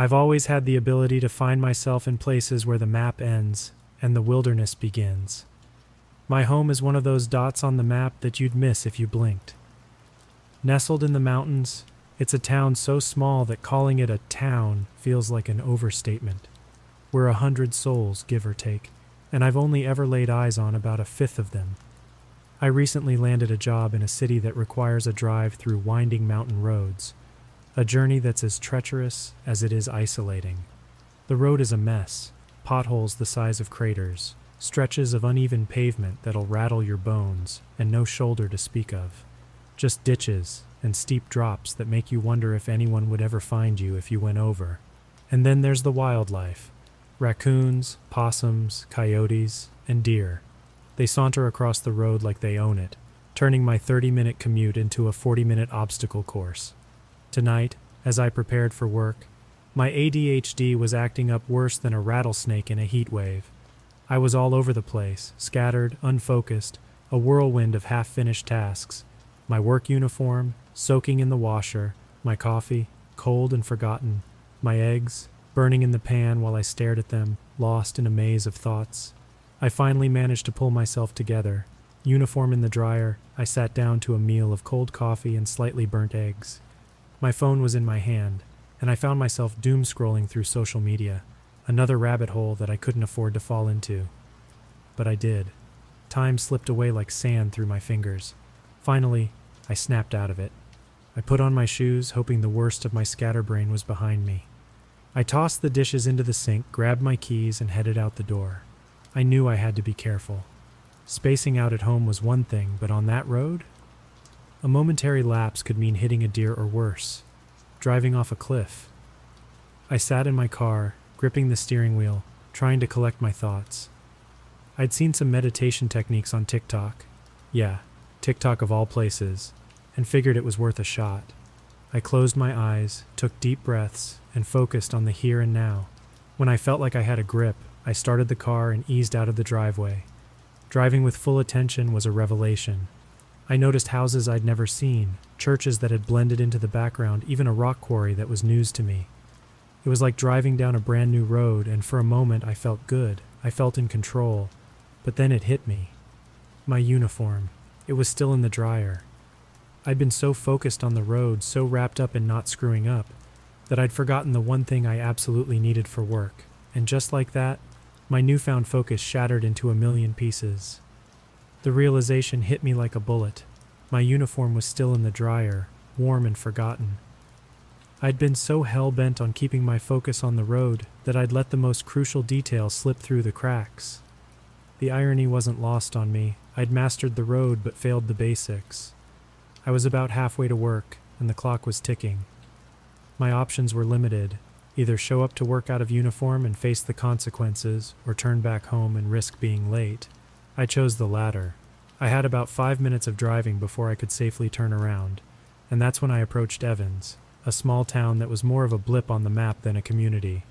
I've always had the ability to find myself in places where the map ends and the wilderness begins. My home is one of those dots on the map that you'd miss if you blinked. Nestled in the mountains, it's a town so small that calling it a town feels like an overstatement. We're a hundred souls, give or take, and I've only ever laid eyes on about a fifth of them. I recently landed a job in a city that requires a drive through winding mountain roads, a journey that's as treacherous as it is isolating. The road is a mess, potholes the size of craters, stretches of uneven pavement that'll rattle your bones, and no shoulder to speak of. Just ditches and steep drops that make you wonder if anyone would ever find you if you went over. And then there's the wildlife raccoons, possums, coyotes, and deer. They saunter across the road like they own it, turning my 30 minute commute into a 40 minute obstacle course. Tonight, as I prepared for work, my ADHD was acting up worse than a rattlesnake in a heat wave. I was all over the place, scattered, unfocused, a whirlwind of half finished tasks. My work uniform, soaking in the washer, my coffee, cold and forgotten, my eggs, burning in the pan while I stared at them, lost in a maze of thoughts. I finally managed to pull myself together. Uniform in the dryer, I sat down to a meal of cold coffee and slightly burnt eggs. My phone was in my hand, and I found myself doom scrolling through social media, another rabbit hole that I couldn't afford to fall into. But I did. Time slipped away like sand through my fingers. Finally, I snapped out of it. I put on my shoes, hoping the worst of my scatterbrain was behind me. I tossed the dishes into the sink, grabbed my keys, and headed out the door. I knew I had to be careful. Spacing out at home was one thing, but on that road? A momentary lapse could mean hitting a deer or worse, driving off a cliff. I sat in my car, gripping the steering wheel, trying to collect my thoughts. I'd seen some meditation techniques on TikTok. Yeah, TikTok of all places, and figured it was worth a shot. I closed my eyes, took deep breaths, and focused on the here and now. When I felt like I had a grip, I started the car and eased out of the driveway. Driving with full attention was a revelation. I noticed houses I'd never seen, churches that had blended into the background, even a rock quarry that was news to me. It was like driving down a brand new road, and for a moment I felt good. I felt in control. But then it hit me. My uniform. It was still in the dryer. I'd been so focused on the road, so wrapped up in not screwing up, that I'd forgotten the one thing I absolutely needed for work. And just like that, my newfound focus shattered into a million pieces. The realization hit me like a bullet. My uniform was still in the dryer, warm and forgotten. I'd been so hell bent on keeping my focus on the road that I'd let the most crucial detail slip through the cracks. The irony wasn't lost on me. I'd mastered the road but failed the basics. I was about halfway to work, and the clock was ticking. My options were limited either show up to work out of uniform and face the consequences, or turn back home and risk being late. I chose the latter. I had about five minutes of driving before I could safely turn around, and that's when I approached Evans, a small town that was more of a blip on the map than a community.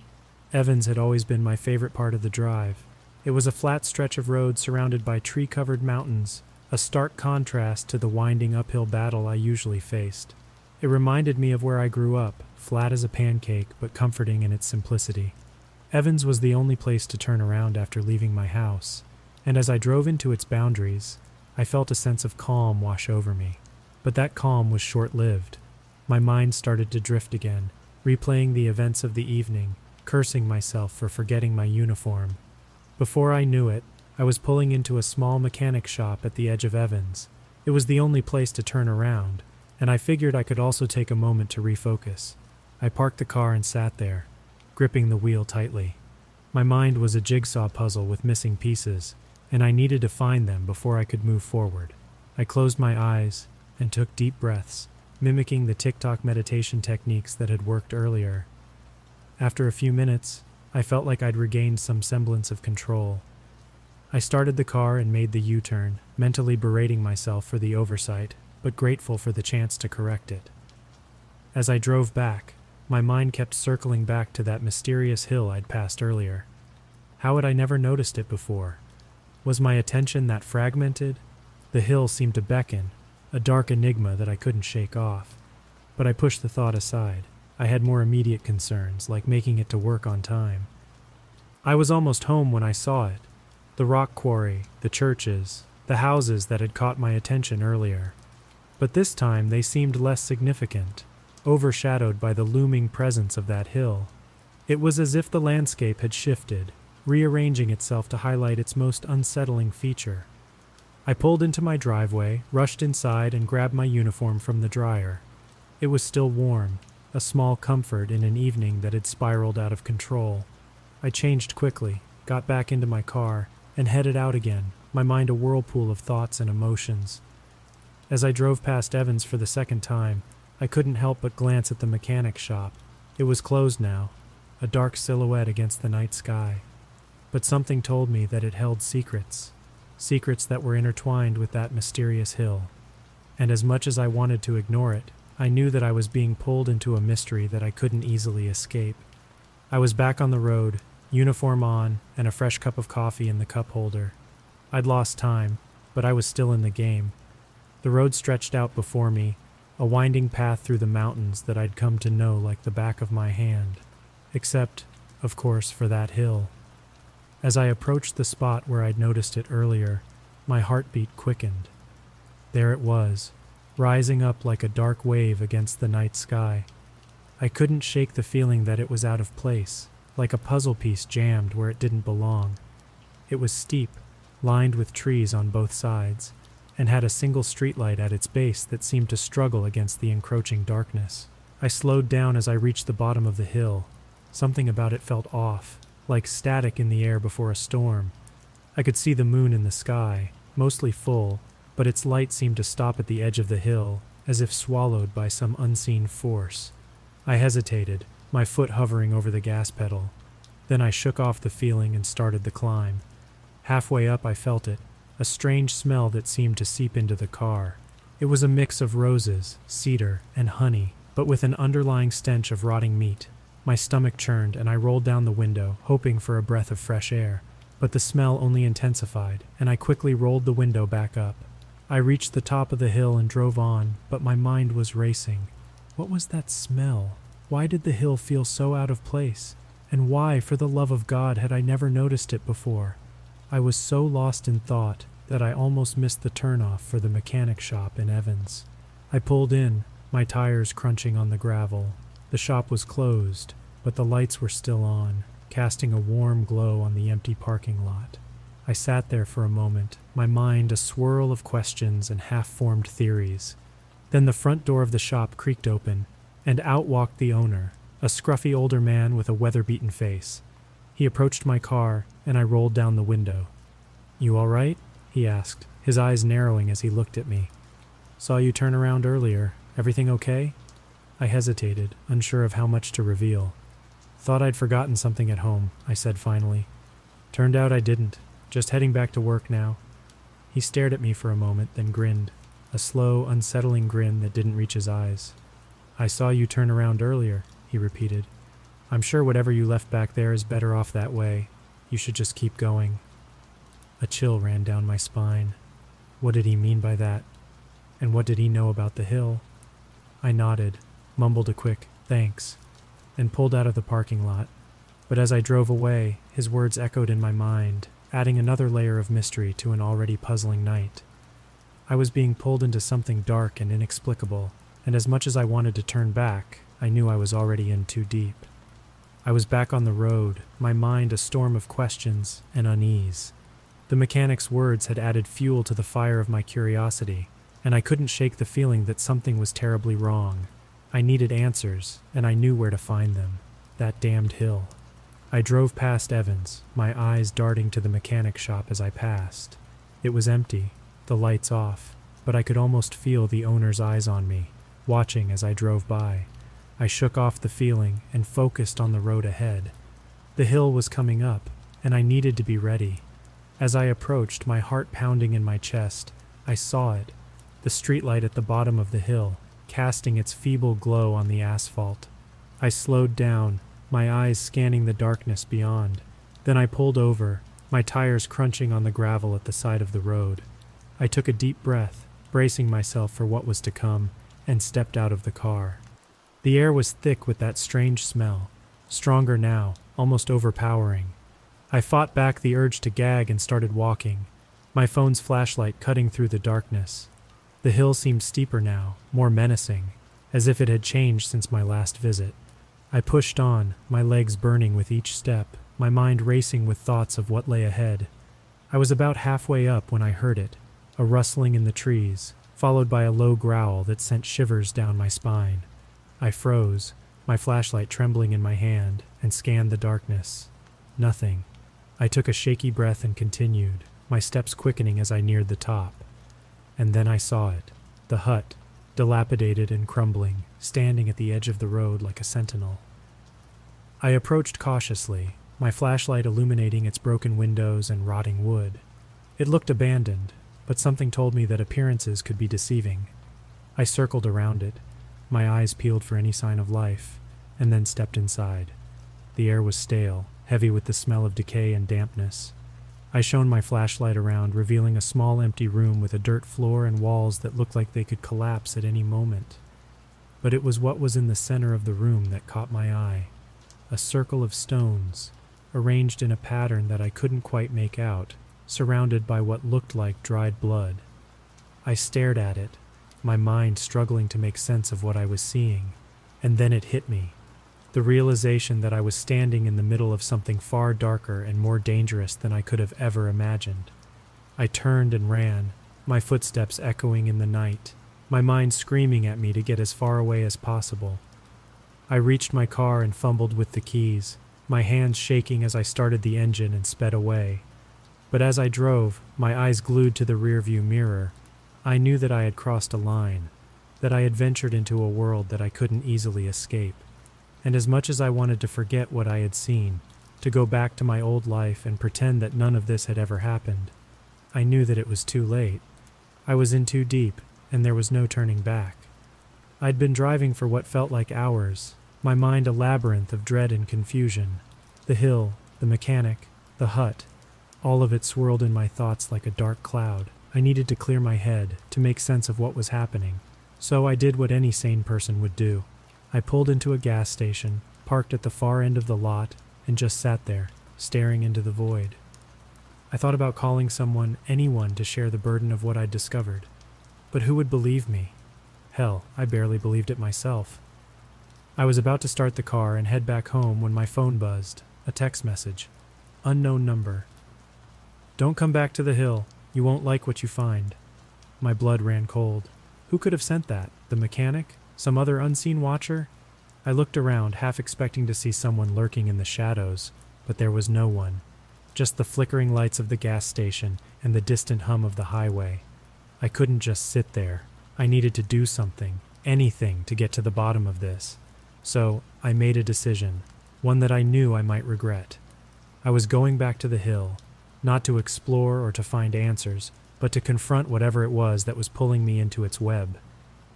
Evans had always been my favorite part of the drive. It was a flat stretch of road surrounded by tree covered mountains, a stark contrast to the winding uphill battle I usually faced. It reminded me of where I grew up, flat as a pancake but comforting in its simplicity. Evans was the only place to turn around after leaving my house, and as I drove into its boundaries, I felt a sense of calm wash over me. But that calm was short lived. My mind started to drift again, replaying the events of the evening, cursing myself for forgetting my uniform. Before I knew it, I was pulling into a small mechanic shop at the edge of Evans. It was the only place to turn around, and I figured I could also take a moment to refocus. I parked the car and sat there, gripping the wheel tightly. My mind was a jigsaw puzzle with missing pieces, and I needed to find them before I could move forward. I closed my eyes and took deep breaths, mimicking the TikTok meditation techniques that had worked earlier. After a few minutes, I felt like I'd regained some semblance of control. I started the car and made the U turn, mentally berating myself for the oversight, but grateful for the chance to correct it. As I drove back, my mind kept circling back to that mysterious hill I'd passed earlier. How had I never noticed it before? Was my attention that fragmented? The hill seemed to beckon, a dark enigma that I couldn't shake off. But I pushed the thought aside. I had more immediate concerns, like making it to work on time. I was almost home when I saw it the rock quarry, the churches, the houses that had caught my attention earlier. But this time they seemed less significant, overshadowed by the looming presence of that hill. It was as if the landscape had shifted, rearranging itself to highlight its most unsettling feature. I pulled into my driveway, rushed inside, and grabbed my uniform from the dryer. It was still warm, a small comfort in an evening that had spiraled out of control. I changed quickly, got back into my car, and headed out again, my mind a whirlpool of thoughts and emotions. As I drove past Evans for the second time, I couldn't help but glance at the mechanic shop. It was closed now, a dark silhouette against the night sky. But something told me that it held secrets, secrets that were intertwined with that mysterious hill. And as much as I wanted to ignore it, I knew that I was being pulled into a mystery that I couldn't easily escape. I was back on the road, uniform on, and a fresh cup of coffee in the cup holder. I'd lost time, but I was still in the game. The road stretched out before me, a winding path through the mountains that I'd come to know like the back of my hand, except, of course, for that hill. As I approached the spot where I'd noticed it earlier, my heartbeat quickened. There it was, rising up like a dark wave against the night sky. I couldn't shake the feeling that it was out of place, like a puzzle piece jammed where it didn't belong. It was steep, lined with trees on both sides, and had a single streetlight at its base that seemed to struggle against the encroaching darkness. I slowed down as I reached the bottom of the hill. Something about it felt off, like static in the air before a storm. I could see the moon in the sky, mostly full, but its light seemed to stop at the edge of the hill, as if swallowed by some unseen force. I hesitated, my foot hovering over the gas pedal. Then I shook off the feeling and started the climb. Halfway up, I felt it a strange smell that seemed to seep into the car. It was a mix of roses, cedar, and honey, but with an underlying stench of rotting meat. My stomach churned, and I rolled down the window, hoping for a breath of fresh air. But the smell only intensified, and I quickly rolled the window back up. I reached the top of the hill and drove on, but my mind was racing. What was that smell? Why did the hill feel so out of place? And why, for the love of God, had I never noticed it before? I was so lost in thought that I almost missed the turnoff for the mechanic shop in Evans. I pulled in, my tires crunching on the gravel. The shop was closed, but the lights were still on, casting a warm glow on the empty parking lot. I sat there for a moment, my mind a swirl of questions and half formed theories. Then the front door of the shop creaked open, and out walked the owner, a scruffy older man with a weather beaten face. He approached my car, and I rolled down the window. You all right? he asked, his eyes narrowing as he looked at me. Saw you turn around earlier. Everything okay? I hesitated, unsure of how much to reveal. Thought I'd forgotten something at home, I said finally. Turned out I didn't. Just heading back to work now. He stared at me for a moment, then grinned, a slow, unsettling grin that didn't reach his eyes. I saw you turn around earlier, he repeated. I'm sure whatever you left back there is better off that way. You should just keep going. A chill ran down my spine. What did he mean by that? And what did he know about the hill? I nodded, mumbled a quick thanks, and pulled out of the parking lot. But as I drove away, his words echoed in my mind, adding another layer of mystery to an already puzzling night. I was being pulled into something dark and inexplicable, and as much as I wanted to turn back, I knew I was already in too deep. I was back on the road, my mind a storm of questions and unease. The mechanic's words had added fuel to the fire of my curiosity, and I couldn't shake the feeling that something was terribly wrong. I needed answers, and I knew where to find them that damned hill. I drove past Evans, my eyes darting to the mechanic shop as I passed. It was empty, the lights off, but I could almost feel the owner's eyes on me, watching as I drove by. I shook off the feeling and focused on the road ahead. The hill was coming up, and I needed to be ready. As I approached, my heart pounding in my chest, I saw it the streetlight at the bottom of the hill, casting its feeble glow on the asphalt. I slowed down, my eyes scanning the darkness beyond. Then I pulled over, my tires crunching on the gravel at the side of the road. I took a deep breath, bracing myself for what was to come, and stepped out of the car. The air was thick with that strange smell, stronger now, almost overpowering. I fought back the urge to gag and started walking, my phone's flashlight cutting through the darkness. The hill seemed steeper now, more menacing, as if it had changed since my last visit. I pushed on, my legs burning with each step, my mind racing with thoughts of what lay ahead. I was about halfway up when I heard it a rustling in the trees, followed by a low growl that sent shivers down my spine. I froze, my flashlight trembling in my hand, and scanned the darkness. Nothing. I took a shaky breath and continued, my steps quickening as I neared the top. And then I saw it the hut, dilapidated and crumbling, standing at the edge of the road like a sentinel. I approached cautiously, my flashlight illuminating its broken windows and rotting wood. It looked abandoned, but something told me that appearances could be deceiving. I circled around it, my eyes peeled for any sign of life, and then stepped inside. The air was stale, heavy with the smell of decay and dampness. I shone my flashlight around, revealing a small empty room with a dirt floor and walls that looked like they could collapse at any moment. But it was what was in the center of the room that caught my eye a circle of stones, arranged in a pattern that I couldn't quite make out, surrounded by what looked like dried blood. I stared at it, my mind struggling to make sense of what I was seeing, and then it hit me the realization that I was standing in the middle of something far darker and more dangerous than I could have ever imagined. I turned and ran, my footsteps echoing in the night, my mind screaming at me to get as far away as possible. I reached my car and fumbled with the keys, my hands shaking as I started the engine and sped away. But as I drove, my eyes glued to the rearview mirror, I knew that I had crossed a line, that I had ventured into a world that I couldn't easily escape and as much as I wanted to forget what I had seen, to go back to my old life and pretend that none of this had ever happened, I knew that it was too late. I was in too deep, and there was no turning back. I'd been driving for what felt like hours, my mind a labyrinth of dread and confusion. The hill, the mechanic, the hut, all of it swirled in my thoughts like a dark cloud. I needed to clear my head, to make sense of what was happening. So I did what any sane person would do. I pulled into a gas station, parked at the far end of the lot, and just sat there, staring into the void. I thought about calling someone, anyone, to share the burden of what I'd discovered. But who would believe me? Hell, I barely believed it myself. I was about to start the car and head back home when my phone buzzed a text message. Unknown number. Don't come back to the hill. You won't like what you find. My blood ran cold. Who could have sent that? The mechanic? Some other unseen watcher? I looked around, half expecting to see someone lurking in the shadows, but there was no one. Just the flickering lights of the gas station and the distant hum of the highway. I couldn't just sit there. I needed to do something, anything, to get to the bottom of this. So I made a decision, one that I knew I might regret. I was going back to the hill, not to explore or to find answers, but to confront whatever it was that was pulling me into its web.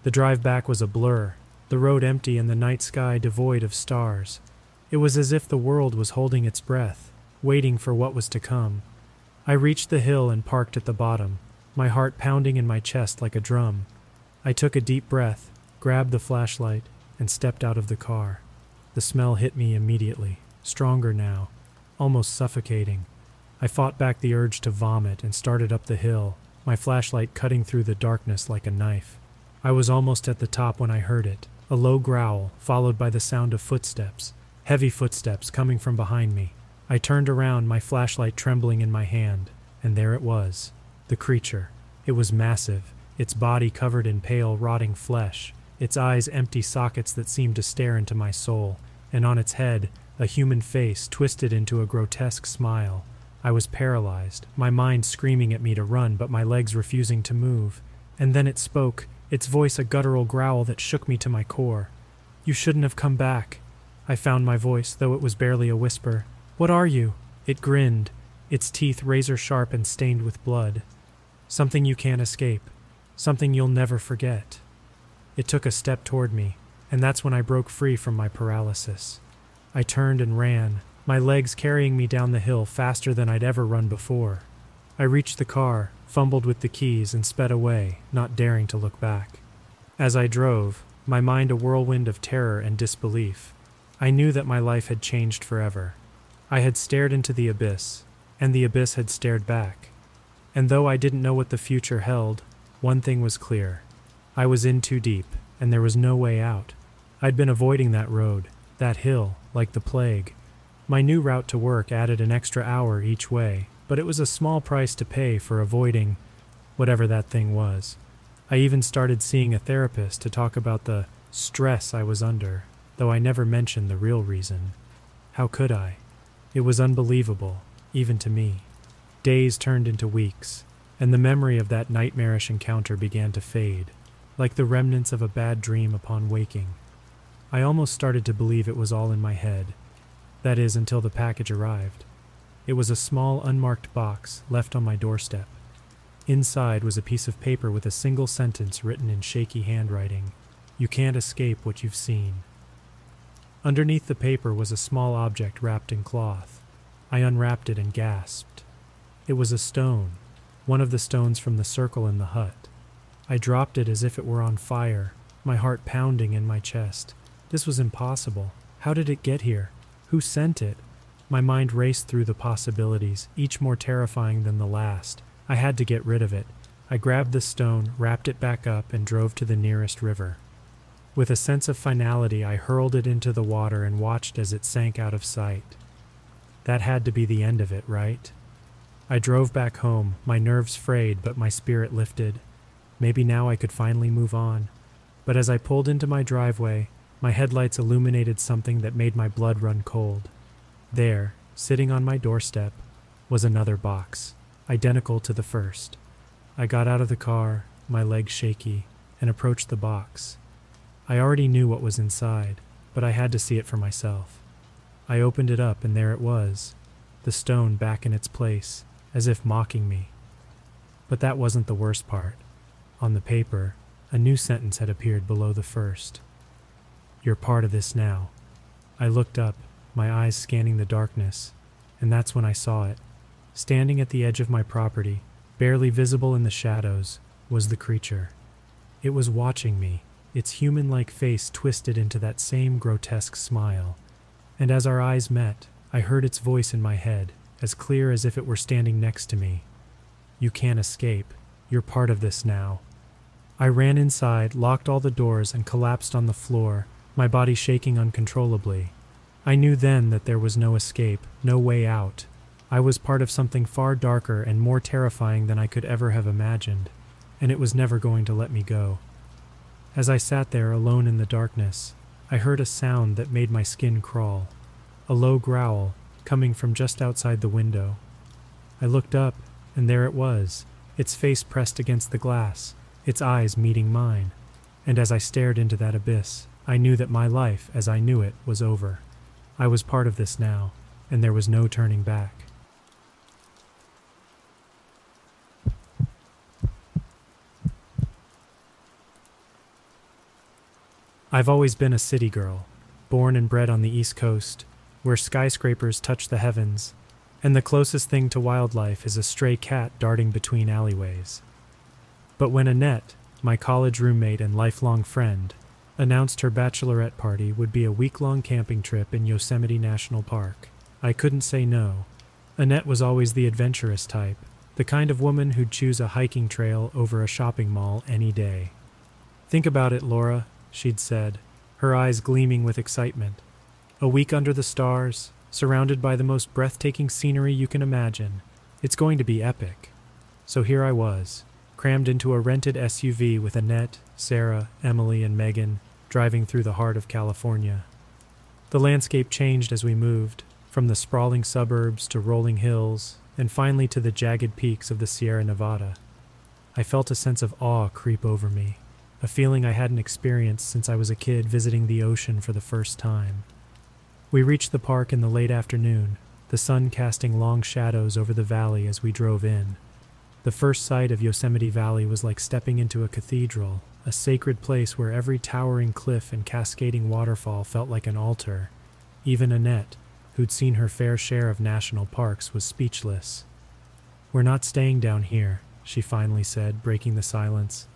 The drive back was a blur, the road empty and the night sky devoid of stars. It was as if the world was holding its breath, waiting for what was to come. I reached the hill and parked at the bottom, my heart pounding in my chest like a drum. I took a deep breath, grabbed the flashlight, and stepped out of the car. The smell hit me immediately, stronger now, almost suffocating. I fought back the urge to vomit and started up the hill, my flashlight cutting through the darkness like a knife. I was almost at the top when I heard it a low growl, followed by the sound of footsteps, heavy footsteps coming from behind me. I turned around, my flashlight trembling in my hand, and there it was the creature. It was massive, its body covered in pale, rotting flesh, its eyes empty sockets that seemed to stare into my soul, and on its head, a human face twisted into a grotesque smile. I was paralyzed, my mind screaming at me to run, but my legs refusing to move. And then it spoke, its voice a guttural growl that shook me to my core. You shouldn't have come back. I found my voice, though it was barely a whisper. What are you? It grinned, its teeth razor sharp and stained with blood. Something you can't escape. Something you'll never forget. It took a step toward me, and that's when I broke free from my paralysis. I turned and ran, my legs carrying me down the hill faster than I'd ever run before. I reached the car, fumbled with the keys, and sped away, not daring to look back. As I drove, my mind a whirlwind of terror and disbelief. I knew that my life had changed forever. I had stared into the abyss, and the abyss had stared back. And though I didn't know what the future held, one thing was clear. I was in too deep, and there was no way out. I'd been avoiding that road, that hill, like the plague. My new route to work added an extra hour each way, but it was a small price to pay for avoiding whatever that thing was. I even started seeing a therapist to talk about the stress I was under, though I never mentioned the real reason. How could I? It was unbelievable, even to me. Days turned into weeks, and the memory of that nightmarish encounter began to fade, like the remnants of a bad dream upon waking. I almost started to believe it was all in my head. That is, until the package arrived. It was a small, unmarked box left on my doorstep. Inside was a piece of paper with a single sentence written in shaky handwriting You can't escape what you've seen. Underneath the paper was a small object wrapped in cloth. I unwrapped it and gasped. It was a stone, one of the stones from the circle in the hut. I dropped it as if it were on fire, my heart pounding in my chest. This was impossible. How did it get here? Who sent it? My mind raced through the possibilities, each more terrifying than the last. I had to get rid of it. I grabbed the stone, wrapped it back up, and drove to the nearest river. With a sense of finality, I hurled it into the water and watched as it sank out of sight. That had to be the end of it, right? I drove back home, my nerves frayed, but my spirit lifted. Maybe now I could finally move on. But as I pulled into my driveway, my headlights illuminated something that made my blood run cold. There, sitting on my doorstep, was another box, identical to the first. I got out of the car, my legs shaky, and approached the box. I already knew what was inside, but I had to see it for myself. I opened it up, and there it was, the stone back in its place, as if mocking me. But that wasn't the worst part. On the paper, a new sentence had appeared below the first. You're part of this now. I looked up, my eyes scanning the darkness, and that's when I saw it. Standing at the edge of my property, barely visible in the shadows, was the creature. It was watching me, its human like face twisted into that same grotesque smile. And as our eyes met, I heard its voice in my head, as clear as if it were standing next to me. You can't escape. You're part of this now. I ran inside, locked all the doors, and collapsed on the floor, my body shaking uncontrollably. I knew then that there was no escape, no way out. I was part of something far darker and more terrifying than I could ever have imagined, and it was never going to let me go. As I sat there alone in the darkness, I heard a sound that made my skin crawl a low growl coming from just outside the window. I looked up, and there it was, its face pressed against the glass, its eyes meeting mine. And as I stared into that abyss, I knew that my life, as I knew it, was over. I was part of this now, and there was no turning back. I've always been a city girl, born and bred on the East Coast, where skyscrapers touch the heavens, and the closest thing to wildlife is a stray cat darting between alleyways. But when Annette, my college roommate and lifelong friend, announced her bachelorette party would be a week long camping trip in Yosemite National Park, I couldn't say no. Annette was always the adventurous type, the kind of woman who'd choose a hiking trail over a shopping mall any day. Think about it, Laura, she'd said, her eyes gleaming with excitement. A week under the stars, surrounded by the most breathtaking scenery you can imagine. It's going to be epic. So here I was, crammed into a rented SUV with Annette, Sarah, Emily, and Megan, driving through the heart of California. The landscape changed as we moved, from the sprawling suburbs to rolling hills, and finally to the jagged peaks of the Sierra Nevada. I felt a sense of awe creep over me, a feeling I hadn't experienced since I was a kid visiting the ocean for the first time. We reached the park in the late afternoon, the sun casting long shadows over the valley as we drove in. The first sight of Yosemite Valley was like stepping into a cathedral, a sacred place where every towering cliff and cascading waterfall felt like an altar. Even Annette, who'd seen her fair share of national parks, was speechless. We're not staying down here, she finally said, breaking the silence.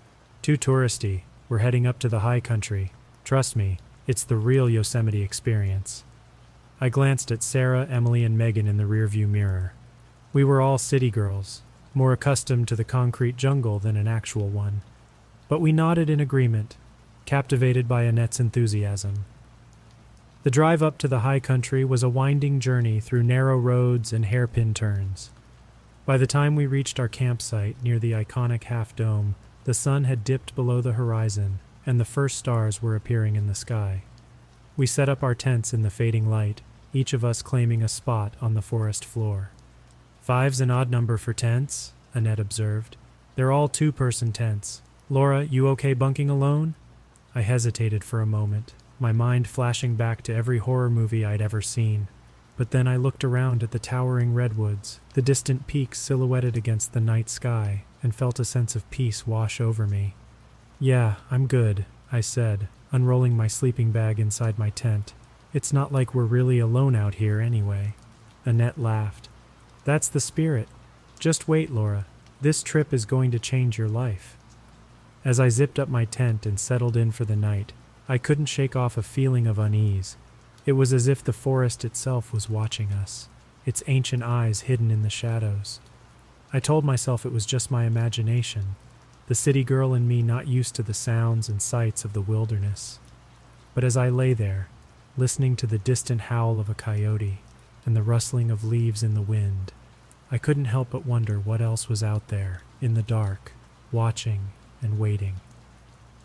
Too touristy. We're heading up to the high country, Trust me, it's the real Yosemite experience. I glanced at Sarah, Emily, and Megan in the rearview mirror. We were all city girls, more accustomed to the concrete jungle than an actual one. But we nodded in agreement, captivated by Annette's enthusiasm. The drive up to the high country was a winding journey through narrow roads and hairpin turns. By the time we reached our campsite near the iconic half dome, the sun had dipped below the horizon and the first stars were appearing in the sky. We set up our tents in the fading light, each of us claiming a spot on the forest floor. Five's an odd number for tents, Annette observed. They're all two person tents. Laura, you okay bunking alone? I hesitated for a moment, my mind flashing back to every horror movie I'd ever seen. But then I looked around at the towering redwoods, the distant peaks silhouetted against the night sky, and felt a sense of peace wash over me. Yeah, I'm good, I said, unrolling my sleeping bag inside my tent. It's not like we're really alone out here anyway. Annette laughed. That's the spirit. Just wait, Laura. This trip is going to change your life. As I zipped up my tent and settled in for the night, I couldn't shake off a feeling of unease. It was as if the forest itself was watching us, its ancient eyes hidden in the shadows. I told myself it was just my imagination, the city girl in me not used to the sounds and sights of the wilderness. But as I lay there, listening to the distant howl of a coyote and the rustling of leaves in the wind, I couldn't help but wonder what else was out there, in the dark, watching and waiting.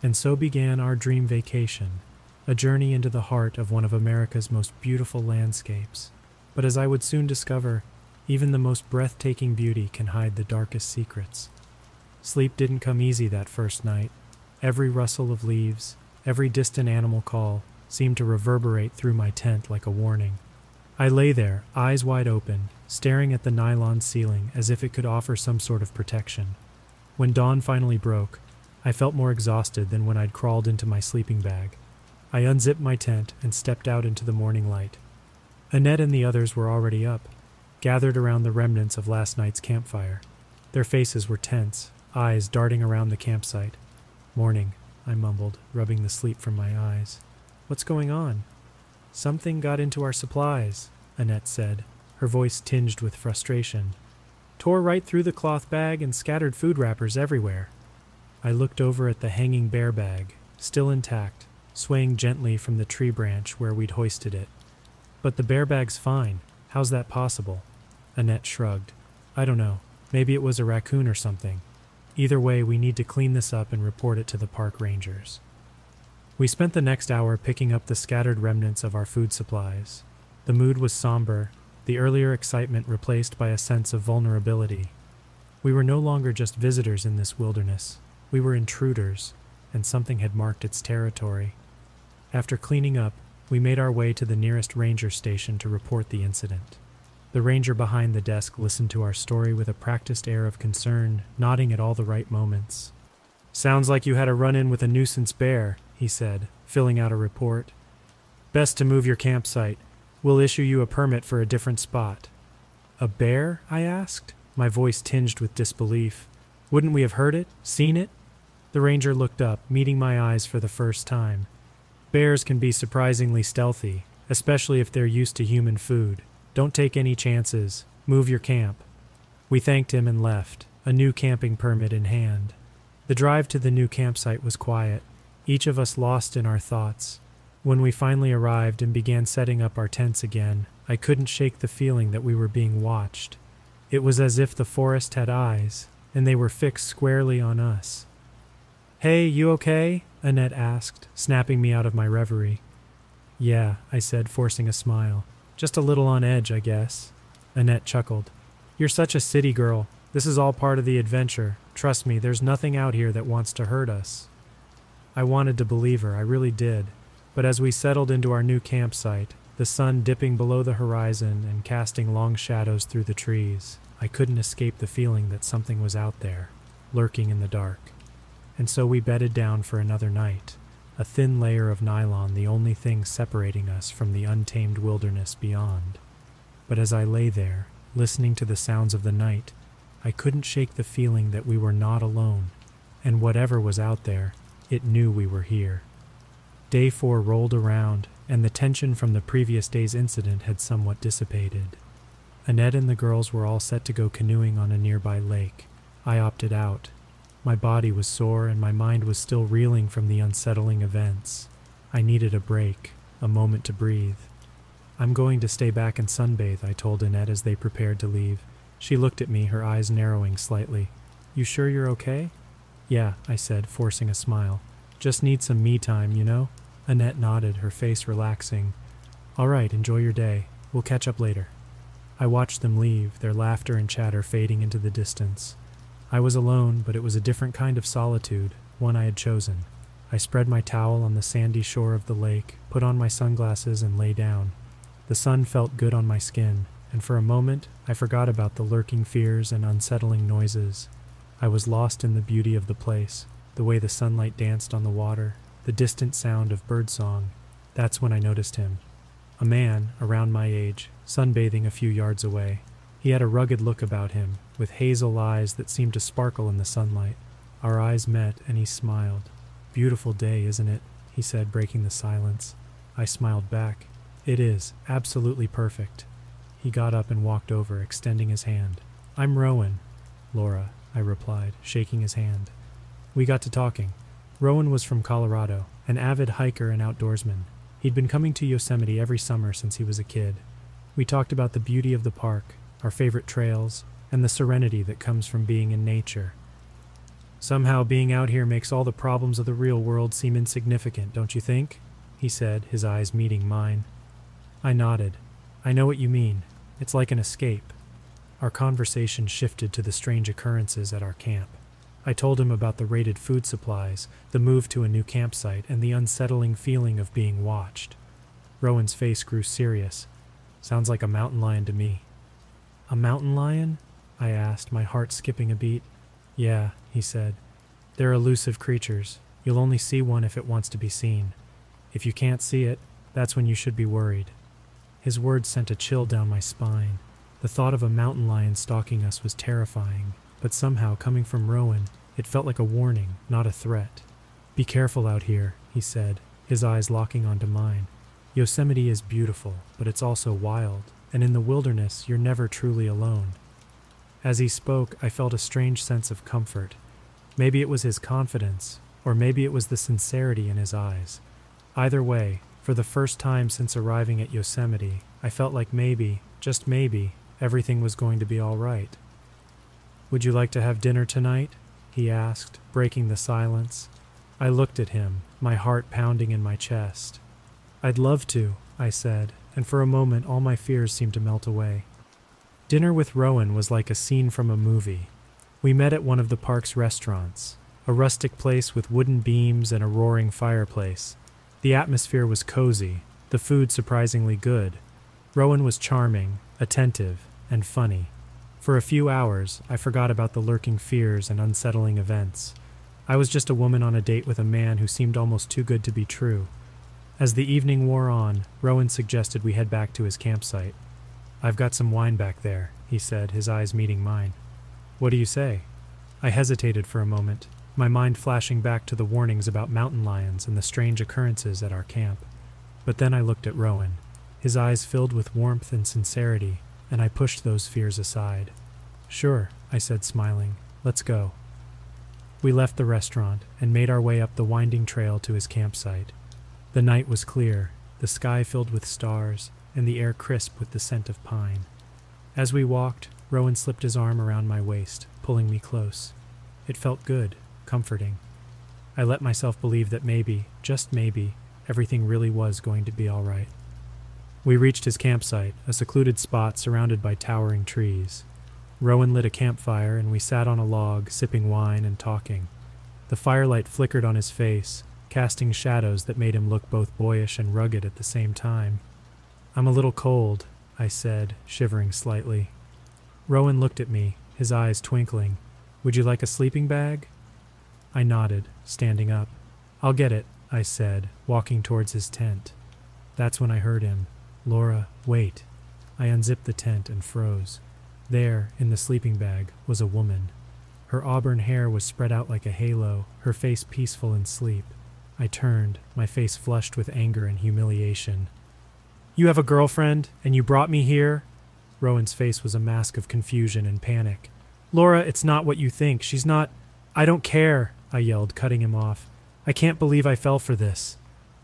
And so began our dream vacation, a journey into the heart of one of America's most beautiful landscapes. But as I would soon discover, even the most breathtaking beauty can hide the darkest secrets. Sleep didn't come easy that first night. Every rustle of leaves, every distant animal call, seemed to reverberate through my tent like a warning. I lay there, eyes wide open, staring at the nylon ceiling as if it could offer some sort of protection. When dawn finally broke, I felt more exhausted than when I'd crawled into my sleeping bag. I unzipped my tent and stepped out into the morning light. Annette and the others were already up, gathered around the remnants of last night's campfire. Their faces were tense, eyes darting around the campsite. Morning, I mumbled, rubbing the sleep from my eyes. What's going on? Something got into our supplies, Annette said, her voice tinged with frustration. Tore right through the cloth bag and scattered food wrappers everywhere. I looked over at the hanging bear bag, still intact, swaying gently from the tree branch where we'd hoisted it. But the bear bag's fine. How's that possible? Annette shrugged. I don't know. Maybe it was a raccoon or something. Either way, we need to clean this up and report it to the park rangers. We spent the next hour picking up the scattered remnants of our food supplies. The mood was somber, the earlier excitement replaced by a sense of vulnerability. We were no longer just visitors in this wilderness. We were intruders, and something had marked its territory. After cleaning up, we made our way to the nearest ranger station to report the incident. The ranger behind the desk listened to our story with a practiced air of concern, nodding at all the right moments. Sounds like you had a run in with a nuisance bear, he said, filling out a report. Best to move your campsite. We'll issue you a permit for a different spot. A bear? I asked, my voice tinged with disbelief. Wouldn't we have heard it? Seen it? The ranger looked up, meeting my eyes for the first time. Bears can be surprisingly stealthy, especially if they're used to human food. Don't take any chances. Move your camp. We thanked him and left, a new camping permit in hand. The drive to the new campsite was quiet, each of us lost in our thoughts. When we finally arrived and began setting up our tents again, I couldn't shake the feeling that we were being watched. It was as if the forest had eyes, and they were fixed squarely on us. Hey, you okay? Annette asked, snapping me out of my reverie. Yeah, I said, forcing a smile. Just a little on edge, I guess. Annette chuckled. You're such a city girl. This is all part of the adventure. Trust me, there's nothing out here that wants to hurt us. I wanted to believe her, I really did. But as we settled into our new campsite, the sun dipping below the horizon and casting long shadows through the trees, I couldn't escape the feeling that something was out there, lurking in the dark and so we bedded down for another night, a thin layer of nylon the only thing separating us from the untamed wilderness beyond. But as I lay there, listening to the sounds of the night, I couldn't shake the feeling that we were not alone, and whatever was out there, it knew we were here. Day four rolled around, and the tension from the previous day's incident had somewhat dissipated. Annette and the girls were all set to go canoeing on a nearby lake. I opted out. My body was sore and my mind was still reeling from the unsettling events. I needed a break, a moment to breathe. I'm going to stay back and sunbathe, I told Annette as they prepared to leave. She looked at me, her eyes narrowing slightly. You sure you're okay? Yeah, I said, forcing a smile. Just need some me time, you know? Annette nodded, her face relaxing. All right, enjoy your day. We'll catch up later. I watched them leave, their laughter and chatter fading into the distance. I was alone, but it was a different kind of solitude, one I had chosen. I spread my towel on the sandy shore of the lake, put on my sunglasses, and lay down. The sun felt good on my skin, and for a moment I forgot about the lurking fears and unsettling noises. I was lost in the beauty of the place, the way the sunlight danced on the water, the distant sound of birdsong. That's when I noticed him. A man, around my age, sunbathing a few yards away. He had a rugged look about him, with hazel eyes that seemed to sparkle in the sunlight. Our eyes met, and he smiled. Beautiful day, isn't it? he said, breaking the silence. I smiled back. It is, absolutely perfect. He got up and walked over, extending his hand. I'm Rowan. Laura, I replied, shaking his hand. We got to talking. Rowan was from Colorado, an avid hiker and outdoorsman. He'd been coming to Yosemite every summer since he was a kid. We talked about the beauty of the park, our favorite trails, and the serenity that comes from being in nature. Somehow, being out here makes all the problems of the real world seem insignificant, don't you think? He said, his eyes meeting mine. I nodded. I know what you mean. It's like an escape. Our conversation shifted to the strange occurrences at our camp. I told him about the raided food supplies, the move to a new campsite, and the unsettling feeling of being watched. Rowan's face grew serious. Sounds like a mountain lion to me. A mountain lion? I asked, my heart skipping a beat. Yeah, he said. They're elusive creatures. You'll only see one if it wants to be seen. If you can't see it, that's when you should be worried. His words sent a chill down my spine. The thought of a mountain lion stalking us was terrifying, but somehow, coming from Rowan, it felt like a warning, not a threat. Be careful out here, he said, his eyes locking onto mine. Yosemite is beautiful, but it's also wild, and in the wilderness, you're never truly alone. As he spoke, I felt a strange sense of comfort. Maybe it was his confidence, or maybe it was the sincerity in his eyes. Either way, for the first time since arriving at Yosemite, I felt like maybe, just maybe, everything was going to be all right. Would you like to have dinner tonight? he asked, breaking the silence. I looked at him, my heart pounding in my chest. I'd love to, I said, and for a moment all my fears seemed to melt away. Dinner with Rowan was like a scene from a movie. We met at one of the park's restaurants, a rustic place with wooden beams and a roaring fireplace. The atmosphere was cozy, the food surprisingly good. Rowan was charming, attentive, and funny. For a few hours, I forgot about the lurking fears and unsettling events. I was just a woman on a date with a man who seemed almost too good to be true. As the evening wore on, Rowan suggested we head back to his campsite. I've got some wine back there, he said, his eyes meeting mine. What do you say? I hesitated for a moment, my mind flashing back to the warnings about mountain lions and the strange occurrences at our camp. But then I looked at Rowan. His eyes filled with warmth and sincerity, and I pushed those fears aside. Sure, I said, smiling. Let's go. We left the restaurant and made our way up the winding trail to his campsite. The night was clear, the sky filled with stars, and the air crisp with the scent of pine. As we walked, Rowan slipped his arm around my waist, pulling me close. It felt good, comforting. I let myself believe that maybe, just maybe, everything really was going to be all right. We reached his campsite, a secluded spot surrounded by towering trees. Rowan lit a campfire and we sat on a log, sipping wine and talking. The firelight flickered on his face, casting shadows that made him look both boyish and rugged at the same time. I'm a little cold, I said, shivering slightly. Rowan looked at me, his eyes twinkling. Would you like a sleeping bag? I nodded, standing up. I'll get it, I said, walking towards his tent. That's when I heard him. Laura, wait. I unzipped the tent and froze. There, in the sleeping bag, was a woman. Her auburn hair was spread out like a halo, her face peaceful in sleep. I turned, my face flushed with anger and humiliation. You have a girlfriend, and you brought me here? Rowan's face was a mask of confusion and panic. Laura, it's not what you think. She's not. I don't care, I yelled, cutting him off. I can't believe I fell for this.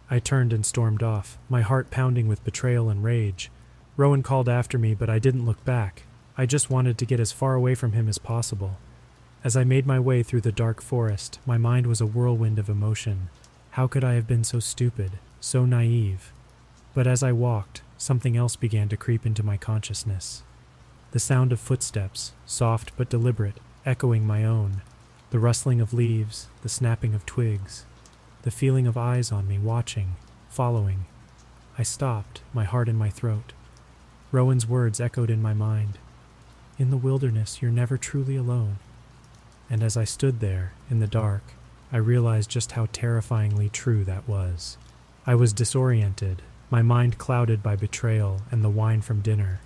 I turned and stormed off, my heart pounding with betrayal and rage. Rowan called after me, but I didn't look back. I just wanted to get as far away from him as possible. As I made my way through the dark forest, my mind was a whirlwind of emotion. How could I have been so stupid, so naive? But as I walked, something else began to creep into my consciousness. The sound of footsteps, soft but deliberate, echoing my own. The rustling of leaves, the snapping of twigs, the feeling of eyes on me, watching, following. I stopped, my heart in my throat. Rowan's words echoed in my mind In the wilderness, you're never truly alone. And as I stood there, in the dark, I realized just how terrifyingly true that was. I was disoriented, my mind clouded by betrayal and the wine from dinner.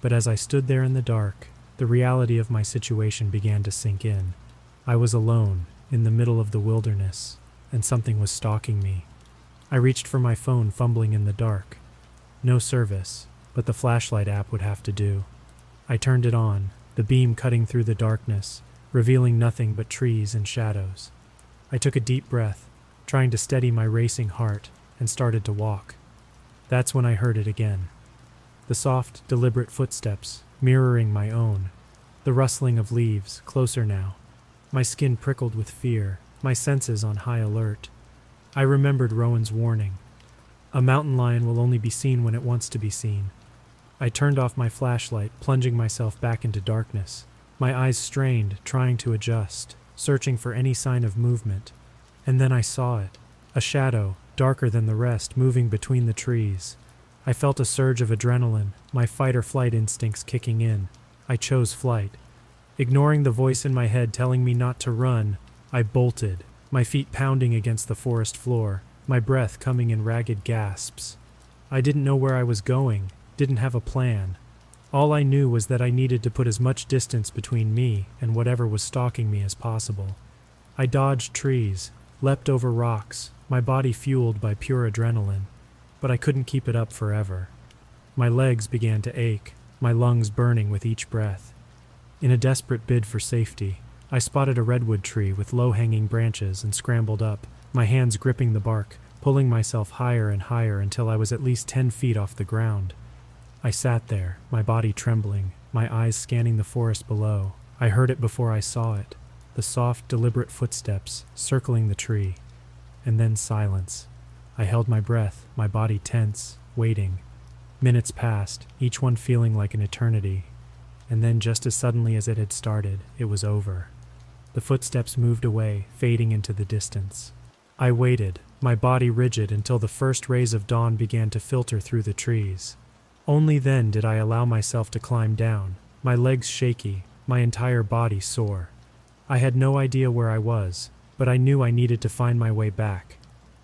But as I stood there in the dark, the reality of my situation began to sink in. I was alone, in the middle of the wilderness, and something was stalking me. I reached for my phone, fumbling in the dark. No service, but the flashlight app would have to do. I turned it on, the beam cutting through the darkness, revealing nothing but trees and shadows. I took a deep breath, trying to steady my racing heart, and started to walk. That's when I heard it again. The soft, deliberate footsteps, mirroring my own. The rustling of leaves, closer now. My skin prickled with fear, my senses on high alert. I remembered Rowan's warning. A mountain lion will only be seen when it wants to be seen. I turned off my flashlight, plunging myself back into darkness, my eyes strained, trying to adjust, searching for any sign of movement. And then I saw it a shadow, darker than the rest, moving between the trees. I felt a surge of adrenaline, my fight or flight instincts kicking in. I chose flight. Ignoring the voice in my head telling me not to run, I bolted, my feet pounding against the forest floor, my breath coming in ragged gasps. I didn't know where I was going, didn't have a plan. All I knew was that I needed to put as much distance between me and whatever was stalking me as possible. I dodged trees, leapt over rocks, my body fueled by pure adrenaline, but I couldn't keep it up forever. My legs began to ache, my lungs burning with each breath. In a desperate bid for safety, I spotted a redwood tree with low hanging branches and scrambled up, my hands gripping the bark, pulling myself higher and higher until I was at least ten feet off the ground. I sat there, my body trembling, my eyes scanning the forest below. I heard it before I saw it the soft, deliberate footsteps circling the tree and then silence. I held my breath, my body tense, waiting. Minutes passed, each one feeling like an eternity, and then just as suddenly as it had started, it was over. The footsteps moved away, fading into the distance. I waited, my body rigid until the first rays of dawn began to filter through the trees. Only then did I allow myself to climb down, my legs shaky, my entire body sore. I had no idea where I was, but I knew I needed to find my way back.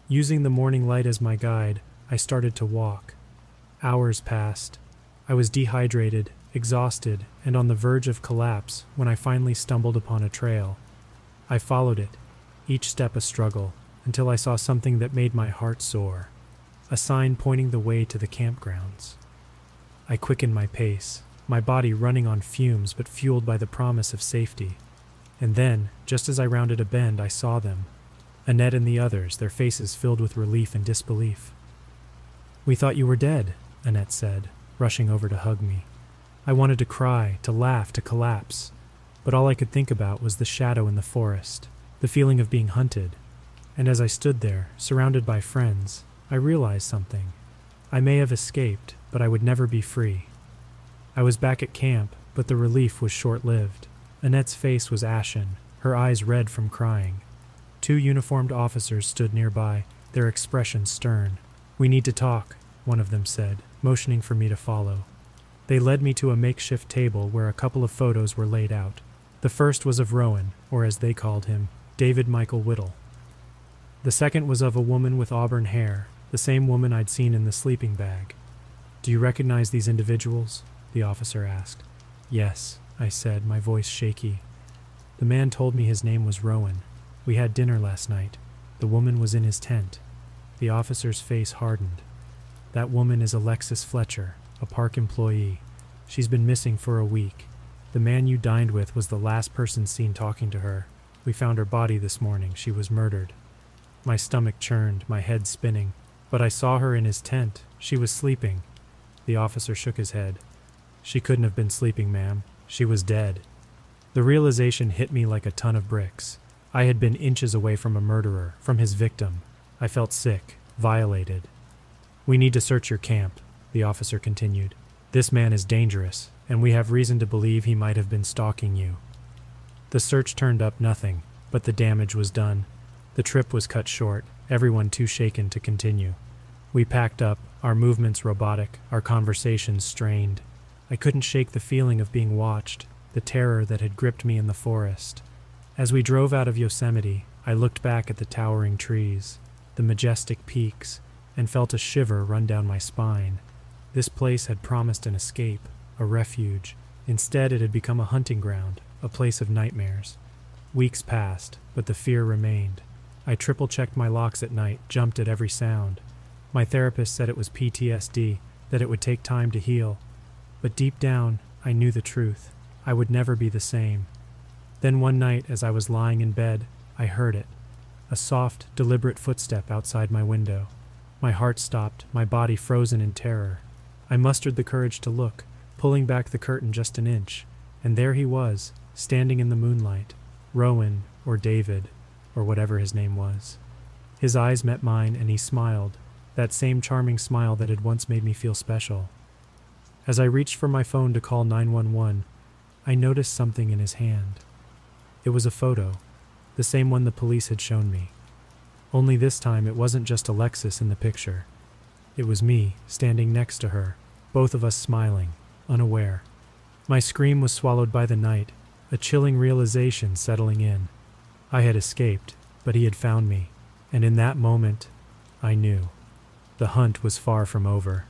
Using the morning light as my guide, I started to walk. Hours passed. I was dehydrated, exhausted, and on the verge of collapse when I finally stumbled upon a trail. I followed it, each step a struggle, until I saw something that made my heart soar a sign pointing the way to the campgrounds. I quickened my pace, my body running on fumes but fueled by the promise of safety. And then, just as I rounded a bend, I saw them Annette and the others, their faces filled with relief and disbelief. We thought you were dead, Annette said, rushing over to hug me. I wanted to cry, to laugh, to collapse, but all I could think about was the shadow in the forest, the feeling of being hunted. And as I stood there, surrounded by friends, I realized something. I may have escaped, but I would never be free. I was back at camp, but the relief was short lived. Annette's face was ashen, her eyes red from crying. Two uniformed officers stood nearby, their expressions stern. We need to talk, one of them said, motioning for me to follow. They led me to a makeshift table where a couple of photos were laid out. The first was of Rowan, or as they called him, David Michael Whittle. The second was of a woman with auburn hair, the same woman I'd seen in the sleeping bag. Do you recognize these individuals? The officer asked. Yes, I said, my voice shaky. The man told me his name was Rowan. We had dinner last night. The woman was in his tent. The officer's face hardened. That woman is Alexis Fletcher, a park employee. She's been missing for a week. The man you dined with was the last person seen talking to her. We found her body this morning. She was murdered. My stomach churned, my head spinning. But I saw her in his tent. She was sleeping. The officer shook his head. She couldn't have been sleeping, ma'am. She was dead. The realization hit me like a ton of bricks. I had been inches away from a murderer, from his victim. I felt sick, violated. We need to search your camp, the officer continued. This man is dangerous, and we have reason to believe he might have been stalking you. The search turned up nothing, but the damage was done. The trip was cut short, everyone too shaken to continue. We packed up, our movements robotic, our conversations strained. I couldn't shake the feeling of being watched, the terror that had gripped me in the forest. As we drove out of Yosemite, I looked back at the towering trees, the majestic peaks, and felt a shiver run down my spine. This place had promised an escape, a refuge. Instead, it had become a hunting ground, a place of nightmares. Weeks passed, but the fear remained. I triple checked my locks at night, jumped at every sound. My therapist said it was PTSD, that it would take time to heal. But deep down, I knew the truth. I would never be the same. Then one night, as I was lying in bed, I heard it a soft, deliberate footstep outside my window. My heart stopped, my body frozen in terror. I mustered the courage to look, pulling back the curtain just an inch, and there he was, standing in the moonlight, Rowan, or David, or whatever his name was. His eyes met mine, and he smiled, that same charming smile that had once made me feel special. As I reached for my phone to call 911, I noticed something in his hand. It was a photo, the same one the police had shown me. Only this time it wasn't just Alexis in the picture. It was me, standing next to her, both of us smiling, unaware. My scream was swallowed by the night, a chilling realization settling in. I had escaped, but he had found me, and in that moment, I knew. The hunt was far from over.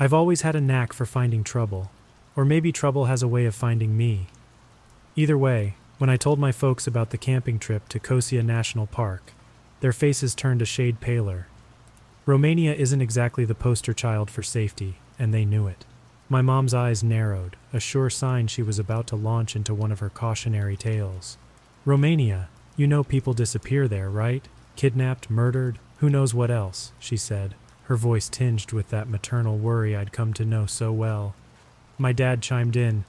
I've always had a knack for finding trouble, or maybe trouble has a way of finding me. Either way, when I told my folks about the camping trip to Cozia National Park, their faces turned a shade paler. Romania isn't exactly the poster child for safety, and they knew it. My mom's eyes narrowed, a sure sign she was about to launch into one of her cautionary tales. Romania, you know people disappear there, right? Kidnapped, murdered, who knows what else, she said, her voice tinged with that maternal worry I'd come to know so well. My dad chimed in,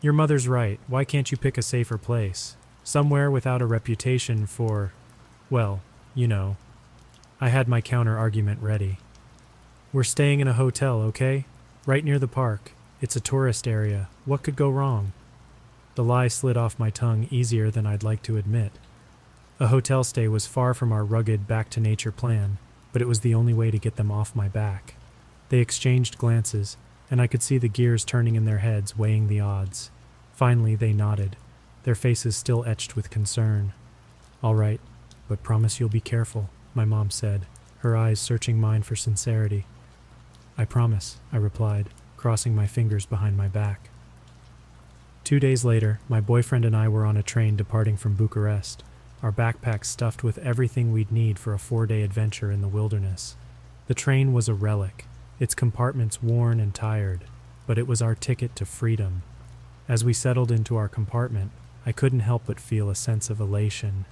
Your mother's right. Why can't you pick a safer place? Somewhere without a reputation for, well, you know. I had my counter argument ready. We're staying in a hotel, okay? Right near the park. It's a tourist area. What could go wrong? The lie slid off my tongue easier than I'd like to admit. A hotel stay was far from our rugged back to nature plan but it was the only way to get them off my back. They exchanged glances, and I could see the gears turning in their heads, weighing the odds. Finally, they nodded, their faces still etched with concern. All right, but promise you'll be careful, my mom said, her eyes searching mine for sincerity. I promise, I replied, crossing my fingers behind my back. Two days later, my boyfriend and I were on a train departing from Bucharest our backpacks stuffed with everything we'd need for a four day adventure in the wilderness. The train was a relic, its compartments worn and tired, but it was our ticket to freedom. As we settled into our compartment, I couldn't help but feel a sense of elation.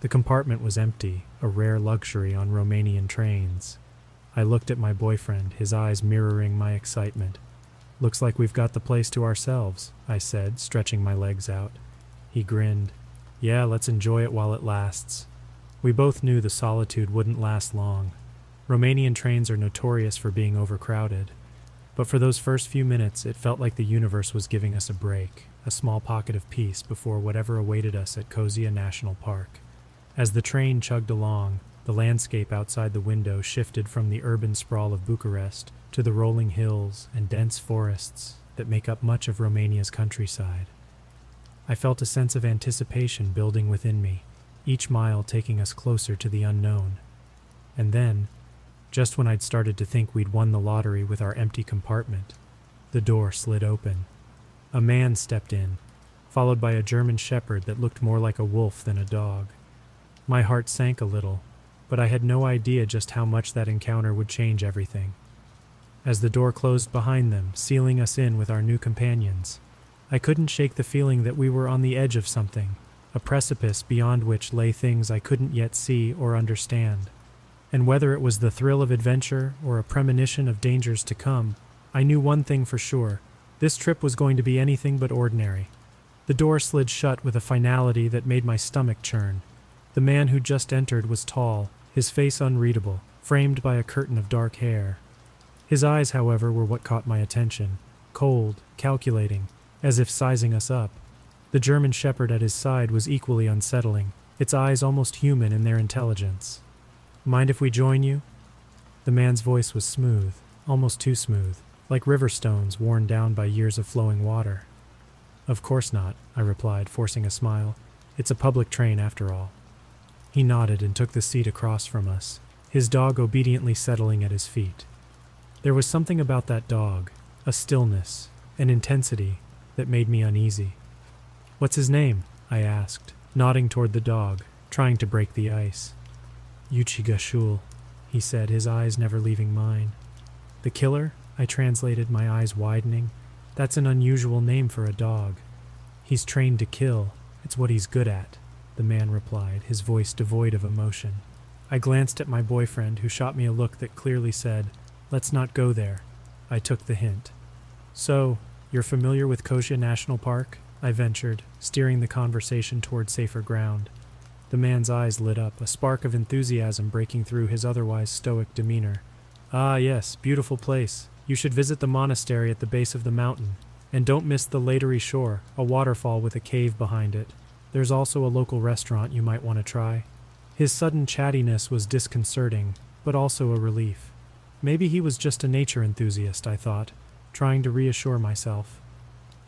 The compartment was empty, a rare luxury on Romanian trains. I looked at my boyfriend, his eyes mirroring my excitement. Looks like we've got the place to ourselves, I said, stretching my legs out. He grinned. Yeah, let's enjoy it while it lasts. We both knew the solitude wouldn't last long. Romanian trains are notorious for being overcrowded. But for those first few minutes, it felt like the universe was giving us a break, a small pocket of peace before whatever awaited us at Cozia National Park. As the train chugged along, the landscape outside the window shifted from the urban sprawl of Bucharest to the rolling hills and dense forests that make up much of Romania's countryside. I felt a sense of anticipation building within me, each mile taking us closer to the unknown. And then, just when I'd started to think we'd won the lottery with our empty compartment, The door slid open. A man stepped in, followed by a German shepherd that looked more like a wolf than a dog. My heart sank a little, but I had no idea just how much that encounter would change everything. As the door closed behind them, sealing us in with our new companions, I couldn't shake the feeling that we were on the edge of something, a precipice beyond which lay things I couldn't yet see or understand. And whether it was the thrill of adventure or a premonition of dangers to come, I knew one thing for sure this trip was going to be anything but ordinary. The door slid shut with a finality that made my stomach churn. The man who just entered was tall, his face unreadable, framed by a curtain of dark hair. His eyes, however, were what caught my attention cold, calculating, as if sizing us up. The German shepherd at his side was equally unsettling, its eyes almost human in their intelligence. Mind if we join you? The man's voice was smooth, almost too smooth, like river stones worn down by years of flowing water. Of course not, I replied, forcing a smile. It's a public train after all. He nodded and took the seat across from us, his dog obediently settling at his feet. There was something about that dog, a stillness, an intensity, that made me uneasy. What's his name? I asked, nodding toward the dog, trying to break the ice. Ucigașul, he said, his eyes never leaving mine. The killer? I translated, my eyes widening. That's an unusual name for a dog. He's trained to kill. It's what he's good at, the man replied, his voice devoid of emotion. I glanced at my boyfriend, who shot me a look that clearly said, Let's not go there. I took the hint. So, you're familiar with Kosha National Park? I ventured, steering the conversation toward safer ground. The man's eyes lit up, a spark of enthusiasm breaking through his otherwise stoic demeanor. Ah, yes, beautiful place. You should visit the monastery at the base of the mountain. And don't miss the Lotrișor, a waterfall with a cave behind it. There's also a local restaurant you might want to try. His sudden chattiness was disconcerting, but also a relief. Maybe he was just a nature enthusiast, I thought, trying to reassure myself.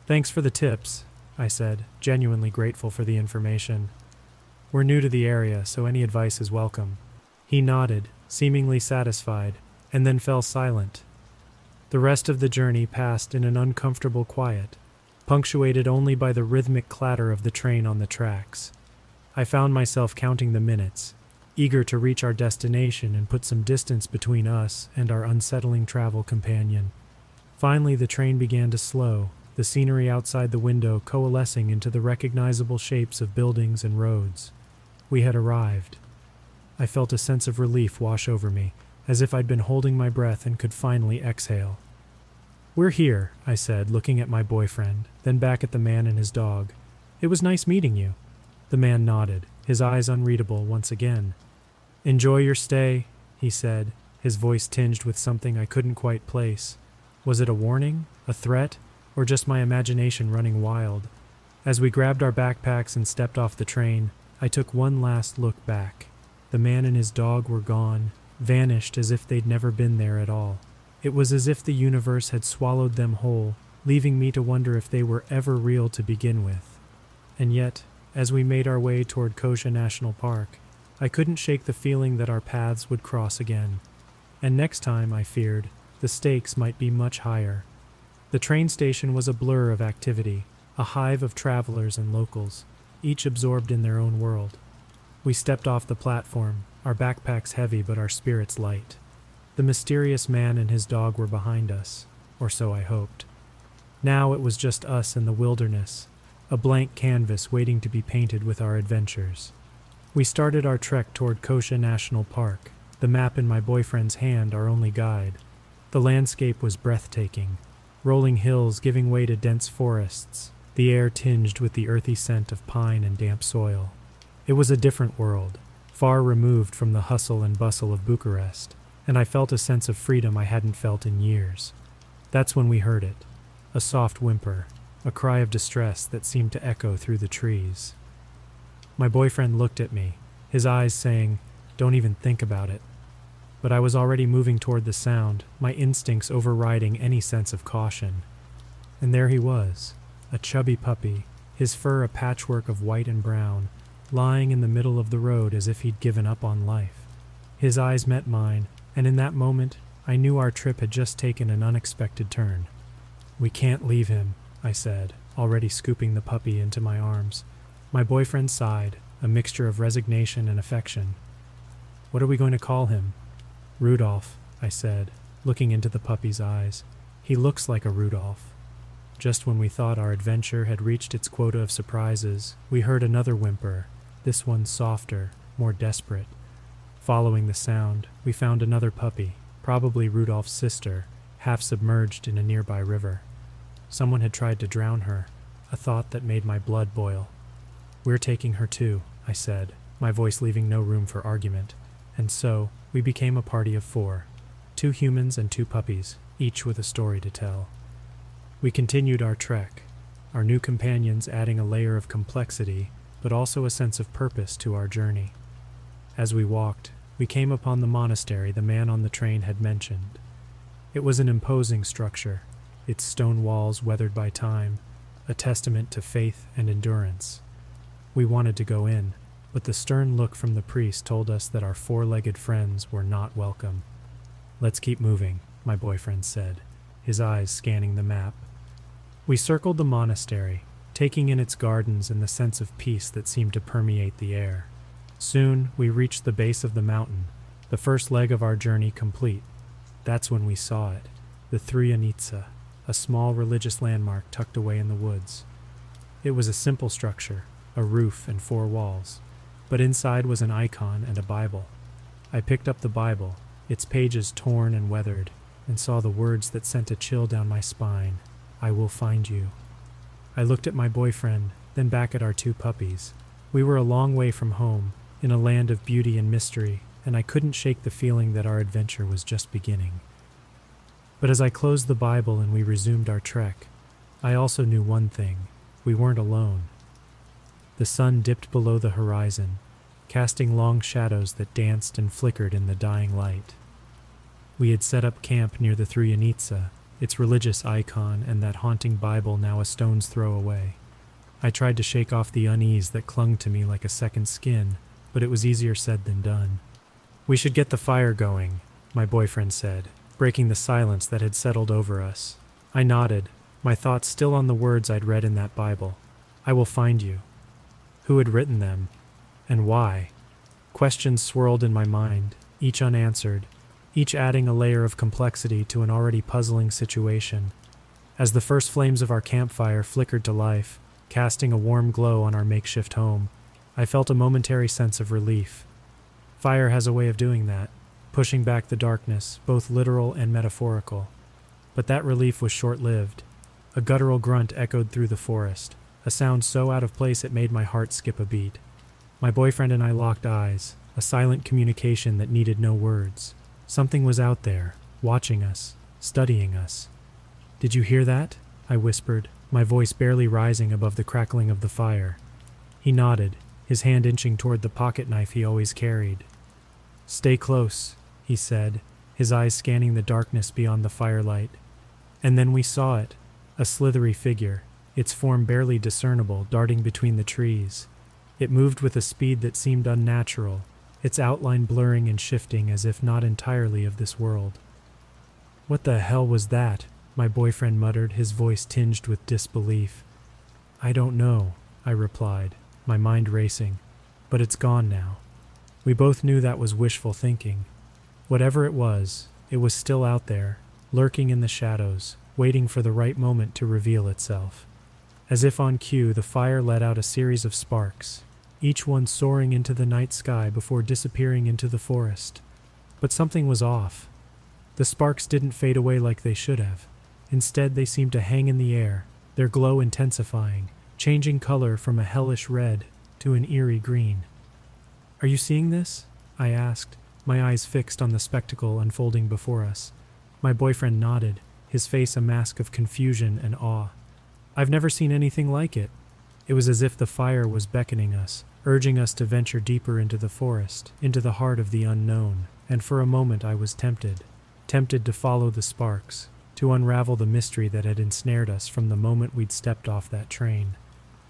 Thanks for the tips, I said, genuinely grateful for the information. We're new to the area, so any advice is welcome. He nodded, seemingly satisfied, and then fell silent. The rest of the journey passed in an uncomfortable quiet, punctuated only by the rhythmic clatter of the train on the tracks. I found myself counting the minutes, eager to reach our destination and put some distance between us and our unsettling travel companion. Finally, the train began to slow, the scenery outside the window coalescing into the recognizable shapes of buildings and roads. We had arrived. I felt a sense of relief wash over me, as if I'd been holding my breath and could finally exhale. We're here, I said, looking at my boyfriend, then back at the man and his dog. It was nice meeting you. The man nodded, his eyes unreadable once again. Enjoy your stay, he said, his voice tinged with something I couldn't quite place. Was it a warning, a threat, or just my imagination running wild? As we grabbed our backpacks and stepped off the train, I took one last look back. The man and his dog were gone, vanished as if they'd never been there at all. It was as if the universe had swallowed them whole, leaving me to wonder if they were ever real to begin with. And yet, as we made our way toward Kosha National Park, I couldn't shake the feeling that our paths would cross again. And next time, I feared, the stakes might be much higher. The train station was a blur of activity, a hive of travelers and locals, each absorbed in their own world. We stepped off the platform, our backpacks heavy but our spirits light. The mysterious man and his dog were behind us, or so I hoped. Now it was just us in the wilderness, a blank canvas waiting to be painted with our adventures. We started our trek toward Kosha National Park, the map in my boyfriend's hand our only guide. The landscape was breathtaking rolling hills giving way to dense forests, the air tinged with the earthy scent of pine and damp soil. It was a different world, far removed from the hustle and bustle of Bucharest, and I felt a sense of freedom I hadn't felt in years. That's when we heard it a soft whimper, a cry of distress that seemed to echo through the trees. My boyfriend looked at me, his eyes saying, Don't even think about it but I was already moving toward the sound, my instincts overriding any sense of caution. And there he was, a chubby puppy, his fur a patchwork of white and brown, lying in the middle of the road as if he'd given up on life. His eyes met mine, and in that moment I knew our trip had just taken an unexpected turn. We can't leave him, I said, already scooping the puppy into my arms. My boyfriend sighed, a mixture of resignation and affection. What are we going to call him? Rudolph, I said, looking into the puppy's eyes. He looks like a Rudolph. Just when we thought our adventure had reached its quota of surprises, we heard another whimper, this one softer, more desperate. Following the sound, we found another puppy, probably Rudolph's sister, half submerged in a nearby river. Someone had tried to drown her, a thought that made my blood boil. We're taking her too, I said, my voice leaving no room for argument. And so, we became a party of four two humans and two puppies, each with a story to tell. We continued our trek, our new companions adding a layer of complexity, but also a sense of purpose to our journey. As we walked, we came upon the monastery the man on the train had mentioned. It was an imposing structure, its stone walls weathered by time, a testament to faith and endurance. We wanted to go in, but the stern look from the priest told us that our four legged friends were not welcome. Let's keep moving, my boyfriend said, his eyes scanning the map. We circled the monastery, taking in its gardens and the sense of peace that seemed to permeate the air. Soon we reached the base of the mountain, the first leg of our journey complete. That's when we saw it the Thruyanitsa, a small religious landmark tucked away in the woods. It was a simple structure, a roof and four walls, but inside was an icon and a Bible. I picked up the Bible, its pages torn and weathered, and saw the words that sent a chill down my spine I will find you. I looked at my boyfriend, then back at our two puppies. We were a long way from home, in a land of beauty and mystery, and I couldn't shake the feeling that our adventure was just beginning. But as I closed the Bible and we resumed our trek, I also knew one thing we weren't alone. The sun dipped below the horizon, casting long shadows that danced and flickered in the dying light. We had set up camp near the Thruyanitsa, its religious icon and that haunting Bible now a stone's throw away. I tried to shake off the unease that clung to me like a second skin, but it was easier said than done. We should get the fire going, my boyfriend said, breaking the silence that had settled over us. I nodded, my thoughts still on the words I'd read in that Bible. I will find you. Who had written them? And why? Questions swirled in my mind, each unanswered, each adding a layer of complexity to an already puzzling situation. As the first flames of our campfire flickered to life, casting a warm glow on our makeshift home, I felt a momentary sense of relief. Fire has a way of doing that, pushing back the darkness, both literal and metaphorical. But that relief was short lived. A guttural grunt echoed through the forest, a sound so out of place it made my heart skip a beat. My boyfriend and I locked eyes, a silent communication that needed no words. Something was out there, watching us, studying us. Did you hear that? I whispered, my voice barely rising above the crackling of the fire. He nodded, his hand inching toward the pocket knife he always carried. Stay close, he said, his eyes scanning the darkness beyond the firelight. And then we saw it, a slithery figure, its form barely discernible, darting between the trees. It moved with a speed that seemed unnatural, its outline blurring and shifting as if not entirely of this world. What the hell was that? My boyfriend muttered, his voice tinged with disbelief. I don't know, I replied, my mind racing, but it's gone now. We both knew that was wishful thinking. Whatever it was, it was still out there, lurking in the shadows, waiting for the right moment to reveal itself. As if on cue, the fire let out a series of sparks, each one soaring into the night sky before disappearing into the forest. But something was off. The sparks didn't fade away like they should have. Instead, they seemed to hang in the air, their glow intensifying, changing color from a hellish red to an eerie green. Are you seeing this? I asked, my eyes fixed on the spectacle unfolding before us. My boyfriend nodded, his face a mask of confusion and awe. I've never seen anything like it. It was as if the fire was beckoning us, urging us to venture deeper into the forest, into the heart of the unknown, and for a moment I was tempted, tempted to follow the sparks, to unravel the mystery that had ensnared us from the moment we'd stepped off that train.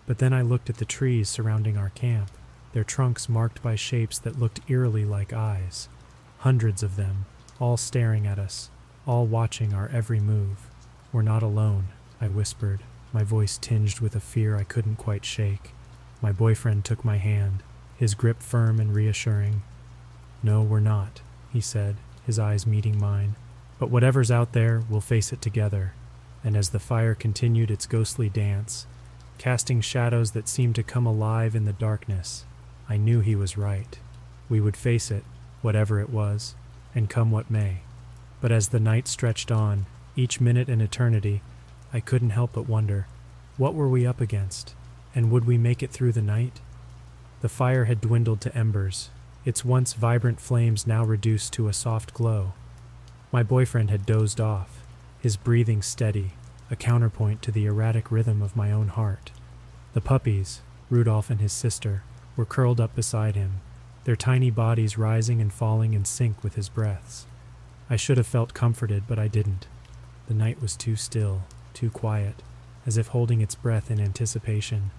But then I looked at the trees surrounding our camp, their trunks marked by shapes that looked eerily like eyes. Hundreds of them, all staring at us, all watching our every move. We're not alone. I whispered, my voice tinged with a fear I couldn't quite shake. My boyfriend took my hand, his grip firm and reassuring. No, we're not, he said, his eyes meeting mine. But whatever's out there, we'll face it together. And as the fire continued its ghostly dance, casting shadows that seemed to come alive in the darkness, I knew he was right. We would face it, whatever it was, and come what may. But as the night stretched on, each minute an eternity, I couldn't help but wonder what were we up against, and would we make it through the night? The fire had dwindled to embers, its once vibrant flames now reduced to a soft glow. My boyfriend had dozed off, his breathing steady, a counterpoint to the erratic rhythm of my own heart. The puppies, Rudolph and his sister, were curled up beside him, their tiny bodies rising and falling in sync with his breaths. I should have felt comforted, but I didn't. The night was too still, too quiet, as if holding its breath in anticipation.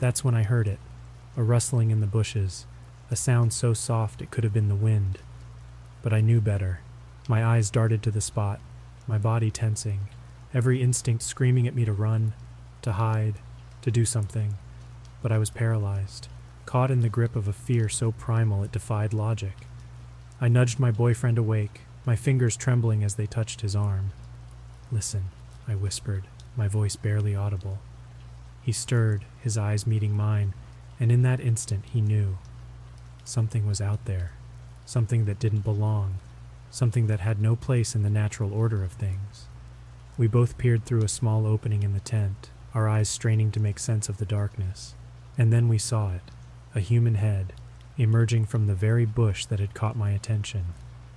That's when I heard it a rustling in the bushes, a sound so soft it could have been the wind. But I knew better. My eyes darted to the spot, my body tensing, every instinct screaming at me to run, to hide, to do something. But I was paralyzed, caught in the grip of a fear so primal it defied logic. I nudged my boyfriend awake, my fingers trembling as they touched his arm. Listen, I whispered, my voice barely audible. He stirred, his eyes meeting mine, and in that instant he knew. Something was out there, something that didn't belong, something that had no place in the natural order of things. We both peered through a small opening in the tent, our eyes straining to make sense of the darkness. And then we saw it a human head, emerging from the very bush that had caught my attention.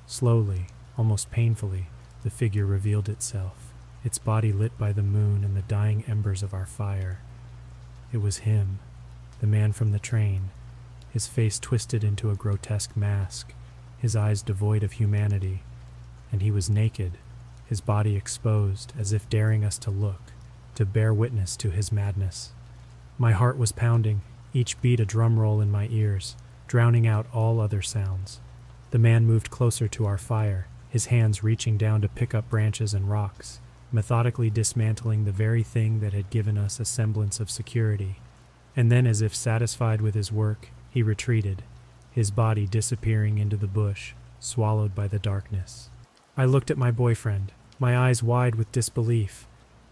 Slowly, almost painfully, the figure revealed itself, its body lit by the moon and the dying embers of our fire. It was him, the man from the train, his face twisted into a grotesque mask, his eyes devoid of humanity, and he was naked, his body exposed as if daring us to look, to bear witness to his madness. My heart was pounding, each beat a drum roll in my ears, drowning out all other sounds. The man moved closer to our fire, his hands reaching down to pick up branches and rocks, methodically dismantling the very thing that had given us a semblance of security. And then, as if satisfied with his work, he retreated, his body disappearing into the bush, swallowed by the darkness. I looked at my boyfriend, my eyes wide with disbelief.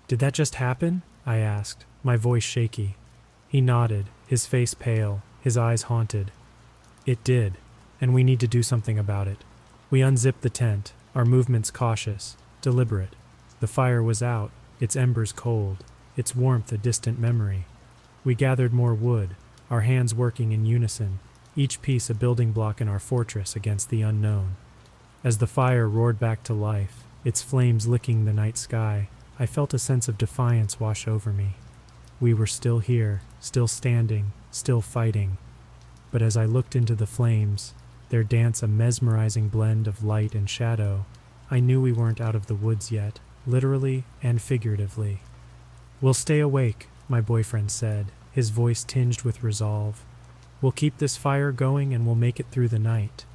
Did that just happen? I asked, my voice shaky. He nodded, his face pale, his eyes haunted. It did, and we need to do something about it. We unzipped the tent, our movements cautious, deliberate. The fire was out, its embers cold, its warmth a distant memory. We gathered more wood, our hands working in unison, each piece a building block in our fortress against the unknown. As the fire roared back to life, its flames licking the night sky, I felt a sense of defiance wash over me. We were still here, still standing, still fighting. But as I looked into the flames, their dance a mesmerizing blend of light and shadow, I knew we weren't out of the woods yet, literally and figuratively. We'll stay awake, my boyfriend said, his voice tinged with resolve. We'll keep this fire going and we'll make it through the night.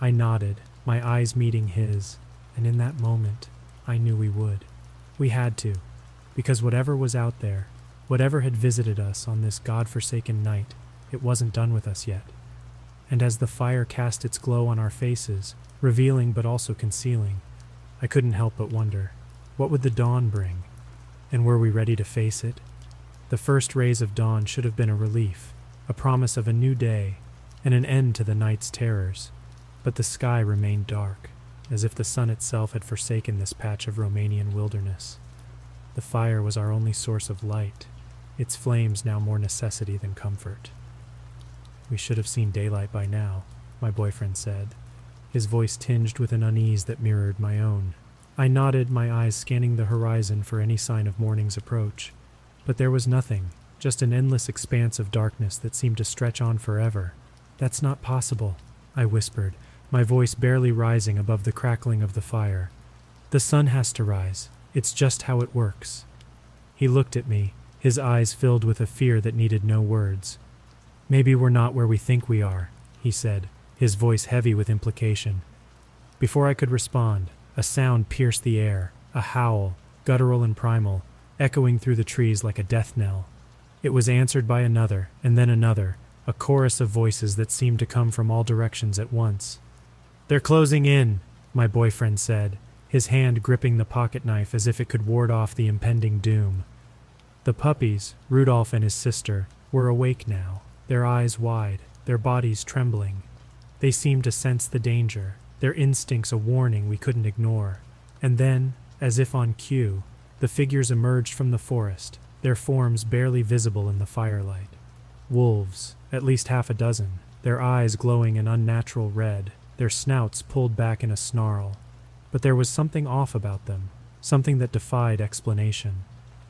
I nodded, my eyes meeting his, and in that moment, I knew we would. We had to, because whatever was out there, whatever had visited us on this god-forsaken night, it wasn't done with us yet. And as the fire cast its glow on our faces, revealing but also concealing, I couldn't help but wonder, what would the dawn bring? And were we ready to face it? The first rays of dawn should have been a relief, a promise of a new day, and an end to the night's terrors. But the sky remained dark, as if the sun itself had forsaken this patch of Romanian wilderness. The fire was our only source of light, its flames now more necessity than comfort. We should have seen daylight by now, my boyfriend said, his voice tinged with an unease that mirrored my own. I nodded, my eyes scanning the horizon for any sign of morning's approach. But there was nothing, just an endless expanse of darkness that seemed to stretch on forever. That's not possible, I whispered, my voice barely rising above the crackling of the fire. The sun has to rise. It's just how it works. He looked at me, his eyes filled with a fear that needed no words. Maybe we're not where we think we are, he said, his voice heavy with implication. Before I could respond, a sound pierced the air, a howl, guttural and primal, echoing through the trees like a death knell. It was answered by another, and then another, a chorus of voices that seemed to come from all directions at once. They're closing in, my boyfriend said, his hand gripping the pocket knife as if it could ward off the impending doom. The puppies, Rudolph and his sister, were awake now, their eyes wide, their bodies trembling. They seemed to sense the danger, their instincts a warning we couldn't ignore. And then, as if on cue, the figures emerged from the forest, their forms barely visible in the firelight. Wolves, at least half a dozen, their eyes glowing an unnatural red, their snouts pulled back in a snarl. But there was something off about them, something that defied explanation.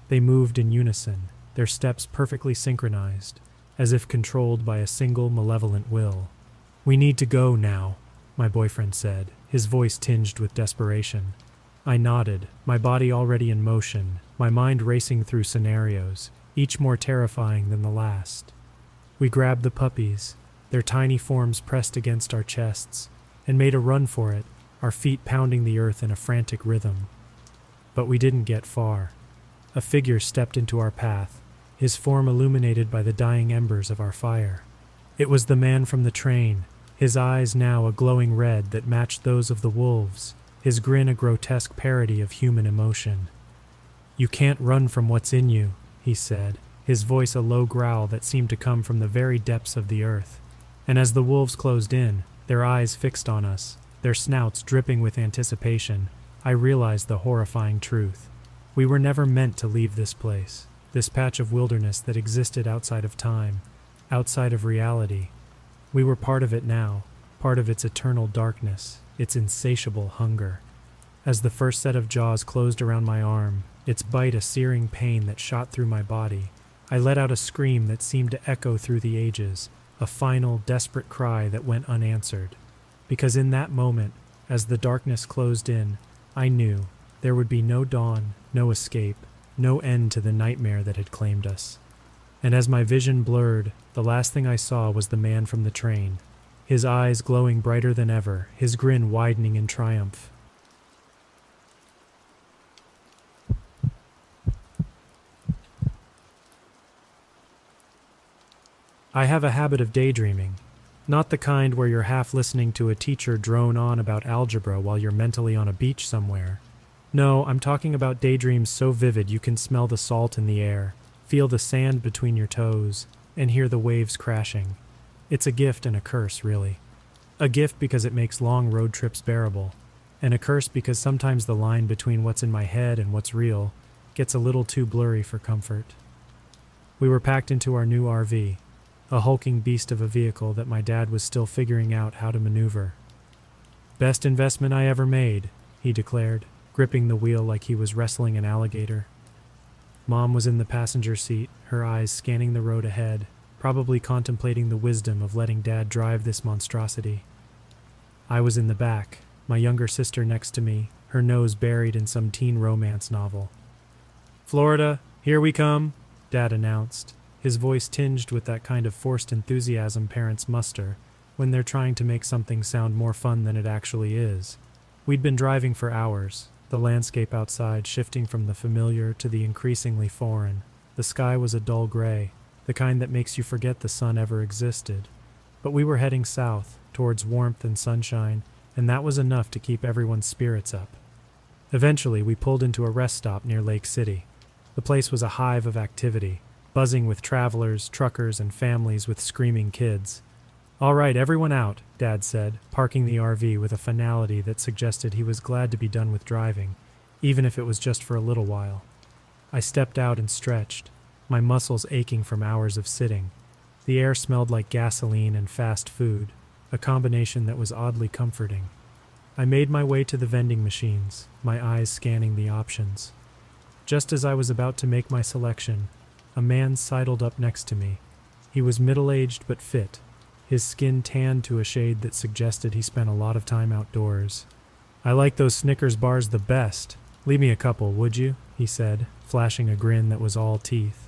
They moved in unison, their steps perfectly synchronized, as if controlled by a single malevolent will. We need to go now, my boyfriend said, his voice tinged with desperation. I nodded, my body already in motion, my mind racing through scenarios, each more terrifying than the last. We grabbed the puppies, their tiny forms pressed against our chests, and made a run for it, our feet pounding the earth in a frantic rhythm. But we didn't get far. A figure stepped into our path, his form illuminated by the dying embers of our fire. It was the man from the train, his eyes now a glowing red that matched those of the wolves, his grin a grotesque parody of human emotion. You can't run from what's in you, he said, his voice a low growl that seemed to come from the very depths of the earth. And as the wolves closed in, their eyes fixed on us, their snouts dripping with anticipation, I realized the horrifying truth. We were never meant to leave this place, this patch of wilderness that existed outside of time, outside of reality, we were part of it now, part of its eternal darkness, its insatiable hunger. As the first set of jaws closed around my arm, its bite a searing pain that shot through my body, I let out a scream that seemed to echo through the ages, a final, desperate cry that went unanswered. Because in that moment, as the darkness closed in, I knew there would be no dawn, no escape, no end to the nightmare that had claimed us. And as my vision blurred, the last thing I saw was the man from the train, his eyes glowing brighter than ever, his grin widening in triumph. I have a habit of daydreaming, not the kind where you're half listening to a teacher drone on about algebra while you're mentally on a beach somewhere. No, I'm talking about daydreams so vivid you can smell the salt in the air, feel the sand between your toes, and hear the waves crashing. It's a gift and a curse, really. A gift because it makes long road trips bearable, and a curse because sometimes the line between what's in my head and what's real gets a little too blurry for comfort. We were packed into our new RV, a hulking beast of a vehicle that my dad was still figuring out how to maneuver. Best investment I ever made, he declared, gripping the wheel like he was wrestling an alligator. Mom was in the passenger seat, her eyes scanning the road ahead, probably contemplating the wisdom of letting Dad drive this monstrosity. I was in the back, my younger sister next to me, her nose buried in some teen romance novel. Florida, here we come, Dad announced, his voice tinged with that kind of forced enthusiasm parents muster when they're trying to make something sound more fun than it actually is. We'd been driving for hours, the landscape outside shifting from the familiar to the increasingly foreign. The sky was a dull gray, the kind that makes you forget the sun ever existed. But we were heading south, towards warmth and sunshine, and that was enough to keep everyone's spirits up. Eventually, we pulled into a rest stop near Lake City. The place was a hive of activity, buzzing with travelers, truckers, and families with screaming kids. All right, everyone out, Dad said, parking the RV with a finality that suggested he was glad to be done with driving, even if it was just for a little while. I stepped out and stretched, my muscles aching from hours of sitting. The air smelled like gasoline and fast food, a combination that was oddly comforting. I made my way to the vending machines, my eyes scanning the options. Just as I was about to make my selection, a man sidled up next to me. He was middle aged but fit, his skin tanned to a shade that suggested he spent a lot of time outdoors. I like those Snickers bars the best. Leave me a couple, would you? he said, flashing a grin that was all teeth.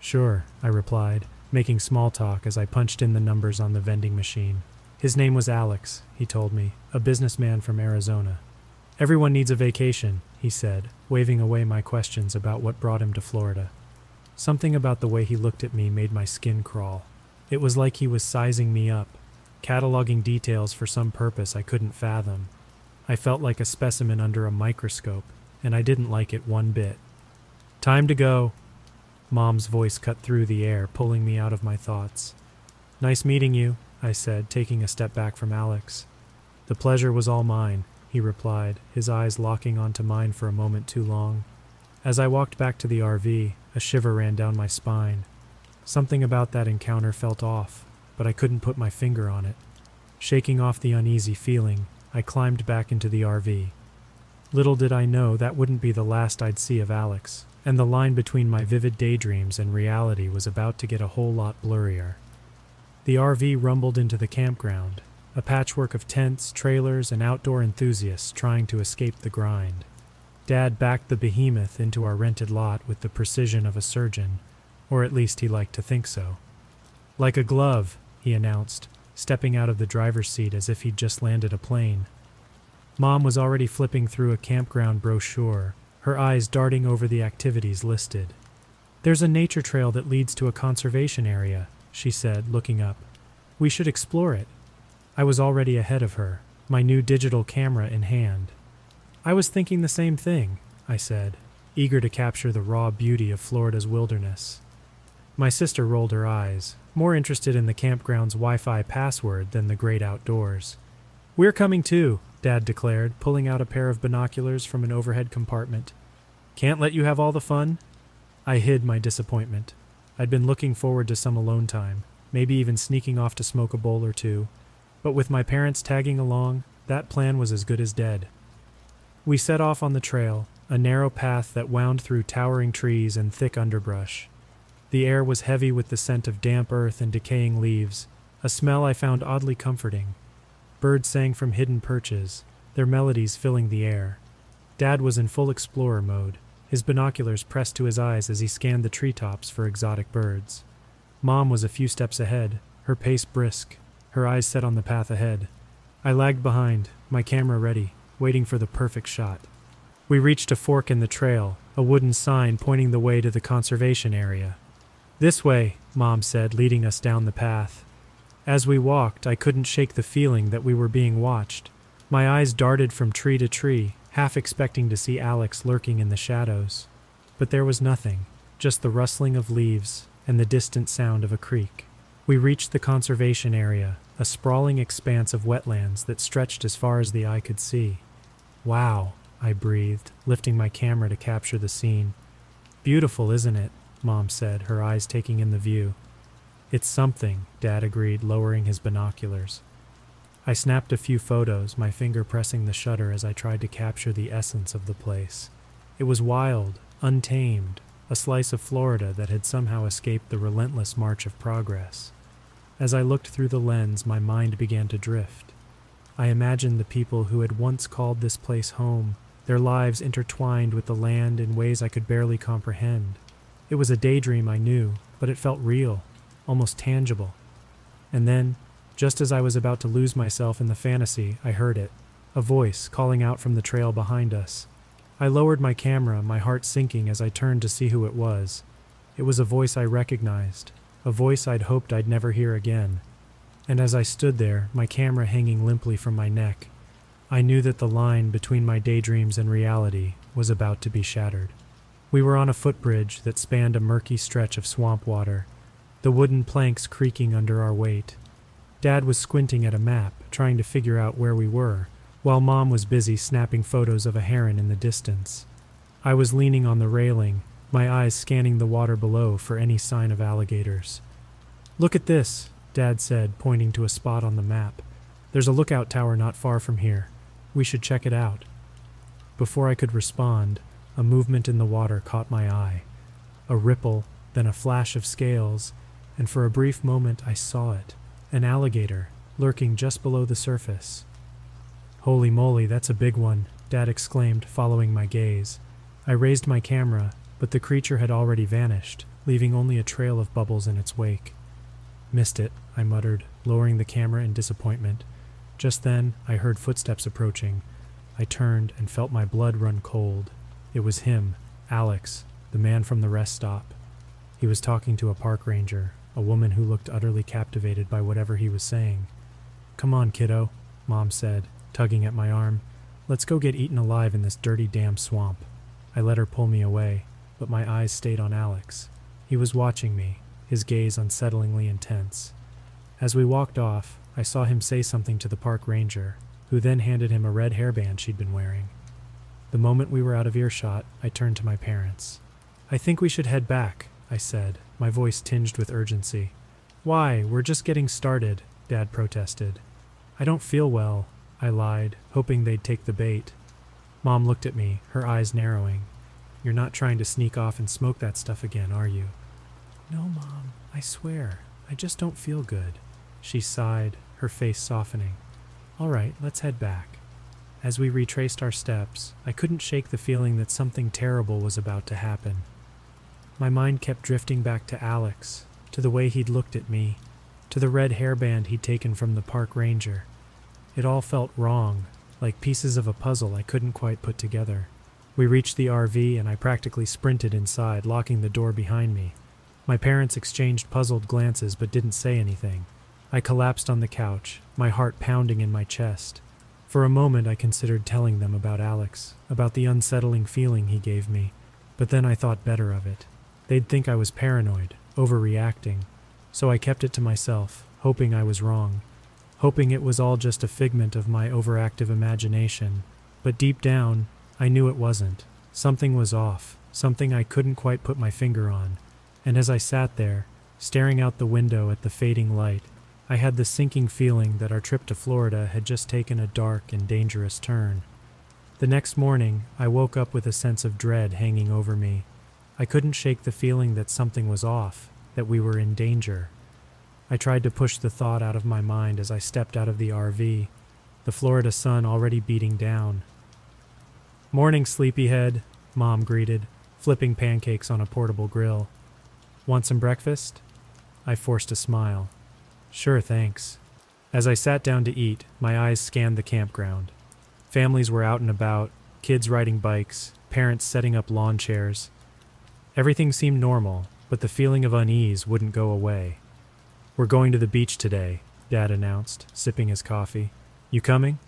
Sure, I replied, making small talk as I punched in the numbers on the vending machine. His name was Alex, he told me, a businessman from Arizona. Everyone needs a vacation, he said, waving away my questions about what brought him to Florida. Something about the way he looked at me made my skin crawl. It was like he was sizing me up, cataloging details for some purpose I couldn't fathom. I felt like a specimen under a microscope, and I didn't like it one bit. Time to go. Mom's voice cut through the air, pulling me out of my thoughts. Nice meeting you, I said, taking a step back from Alex. The pleasure was all mine, he replied, his eyes locking onto mine for a moment too long. As I walked back to the RV, a shiver ran down my spine. Something about that encounter felt off, but I couldn't put my finger on it. Shaking off the uneasy feeling, I climbed back into the RV. Little did I know that wouldn't be the last I'd see of Alex, and the line between my vivid daydreams and reality was about to get a whole lot blurrier. The RV rumbled into the campground, a patchwork of tents, trailers, and outdoor enthusiasts trying to escape the grind. Dad backed the behemoth into our rented lot with the precision of a surgeon, or at least he liked to think so. Like a glove, he announced, stepping out of the driver's seat as if he'd just landed a plane. Mom was already flipping through a campground brochure, her eyes darting over the activities listed. There's a nature trail that leads to a conservation area, she said, looking up. We should explore it. I was already ahead of her, my new digital camera in hand. I was thinking the same thing, I said, eager to capture the raw beauty of Florida's wilderness. My sister rolled her eyes, more interested in the campground's Wi Fi password than the great outdoors. We're coming too, Dad declared, pulling out a pair of binoculars from an overhead compartment. Can't let you have all the fun? I hid my disappointment. I'd been looking forward to some alone time, maybe even sneaking off to smoke a bowl or two, but with my parents tagging along, that plan was as good as dead. We set off on the trail, a narrow path that wound through towering trees and thick underbrush. The air was heavy with the scent of damp earth and decaying leaves, a smell I found oddly comforting. Birds sang from hidden perches, their melodies filling the air. Dad was in full explorer mode, his binoculars pressed to his eyes as he scanned the treetops for exotic birds. Mom was a few steps ahead, her pace brisk, her eyes set on the path ahead. I lagged behind, my camera ready, waiting for the perfect shot. We reached a fork in the trail, a wooden sign pointing the way to the conservation area. This way, Mom said, leading us down the path. As we walked, I couldn't shake the feeling that we were being watched. My eyes darted from tree to tree, half expecting to see Alex lurking in the shadows. But there was nothing, just the rustling of leaves and the distant sound of a creek. We reached the conservation area, a sprawling expanse of wetlands that stretched as far as the eye could see. Wow, I breathed, lifting my camera to capture the scene. Beautiful, isn't it? Mom said, her eyes taking in the view. It's something, Dad agreed, lowering his binoculars. I snapped a few photos, my finger pressing the shutter as I tried to capture the essence of the place. It was wild, untamed, a slice of Florida that had somehow escaped the relentless march of progress. As I looked through the lens, my mind began to drift. I imagined the people who had once called this place home, their lives intertwined with the land in ways I could barely comprehend. It was a daydream, I knew, but it felt real, almost tangible. And then, just as I was about to lose myself in the fantasy, I heard it a voice calling out from the trail behind us. I lowered my camera, my heart sinking as I turned to see who it was. It was a voice I recognized, a voice I'd hoped I'd never hear again. And as I stood there, my camera hanging limply from my neck, I knew that the line between my daydreams and reality was about to be shattered. We were on a footbridge that spanned a murky stretch of swamp water, the wooden planks creaking under our weight. Dad was squinting at a map, trying to figure out where we were, while Mom was busy snapping photos of a heron in the distance. I was leaning on the railing, my eyes scanning the water below for any sign of alligators. Look at this, Dad said, pointing to a spot on the map. There's a lookout tower not far from here. We should check it out. Before I could respond, a movement in the water caught my eye. A ripple, then a flash of scales, and for a brief moment I saw it an alligator lurking just below the surface. Holy moly, that's a big one, Dad exclaimed, following my gaze. I raised my camera, but the creature had already vanished, leaving only a trail of bubbles in its wake. Missed it, I muttered, lowering the camera in disappointment. Just then, I heard footsteps approaching. I turned and felt my blood run cold. It was him, Alex, the man from the rest stop. He was talking to a park ranger, a woman who looked utterly captivated by whatever he was saying. Come on, kiddo, Mom said, tugging at my arm. Let's go get eaten alive in this dirty damn swamp. I let her pull me away, but my eyes stayed on Alex. He was watching me, his gaze unsettlingly intense. As we walked off, I saw him say something to the park ranger, who then handed him a red hairband she'd been wearing. The moment we were out of earshot, I turned to my parents. I think we should head back, I said, my voice tinged with urgency. Why? We're just getting started, Dad protested. I don't feel well, I lied, hoping they'd take the bait. Mom looked at me, her eyes narrowing. You're not trying to sneak off and smoke that stuff again, are you? No, Mom, I swear. I just don't feel good. She sighed, her face softening. All right, let's head back. As we retraced our steps, I couldn't shake the feeling that something terrible was about to happen. My mind kept drifting back to Alex, to the way he'd looked at me, to the red hairband he'd taken from the park ranger. It all felt wrong, like pieces of a puzzle I couldn't quite put together. We reached the RV and I practically sprinted inside, locking the door behind me. My parents exchanged puzzled glances but didn't say anything. I collapsed on the couch, my heart pounding in my chest. For a moment, I considered telling them about Alex, about the unsettling feeling he gave me, but then I thought better of it. They'd think I was paranoid, overreacting, so I kept it to myself, hoping I was wrong, hoping it was all just a figment of my overactive imagination. But deep down, I knew it wasn't. Something was off, something I couldn't quite put my finger on. And as I sat there, staring out the window at the fading light, I had the sinking feeling that our trip to Florida had just taken a dark and dangerous turn. The next morning, I woke up with a sense of dread hanging over me. I couldn't shake the feeling that something was off, that we were in danger. I tried to push the thought out of my mind as I stepped out of the RV, the Florida sun already beating down. Morning, sleepyhead, Mom greeted, flipping pancakes on a portable grill. Want some breakfast? I forced a smile. Sure, thanks. As I sat down to eat, my eyes scanned the campground. Families were out and about, kids riding bikes, parents setting up lawn chairs. Everything seemed normal, but the feeling of unease wouldn't go away. We're going to the beach today, Dad announced, sipping his coffee. You coming?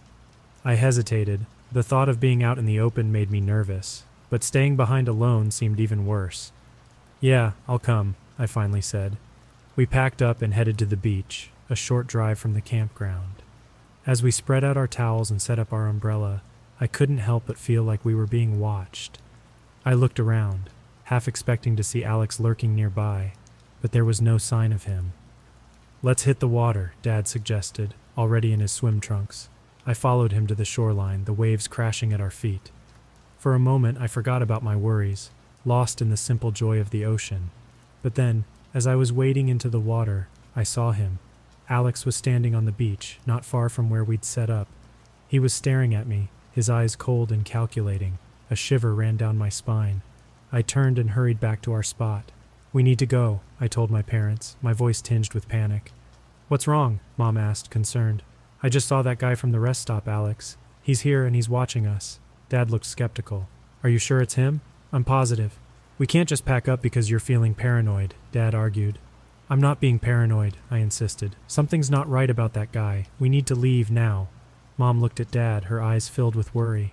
I hesitated. The thought of being out in the open made me nervous, but staying behind alone seemed even worse. Yeah, I'll come, I finally said. We packed up and headed to the beach, a short drive from the campground. As we spread out our towels and set up our umbrella, I couldn't help but feel like we were being watched. I looked around, half expecting to see Alex lurking nearby, but there was no sign of him. Let's hit the water, Dad suggested, already in his swim trunks. I followed him to the shoreline, the waves crashing at our feet. For a moment, I forgot about my worries, lost in the simple joy of the ocean. But then, as I was wading into the water, I saw him. Alex was standing on the beach, not far from where we'd set up. He was staring at me, his eyes cold and calculating. A shiver ran down my spine. I turned and hurried back to our spot. We need to go, I told my parents, my voice tinged with panic. What's wrong? Mom asked, concerned. I just saw that guy from the rest stop, Alex. He's here and he's watching us. Dad looked skeptical. Are you sure it's him? I'm positive. We can't just pack up because you're feeling paranoid, Dad argued. I'm not being paranoid, I insisted. Something's not right about that guy. We need to leave now. Mom looked at Dad, her eyes filled with worry.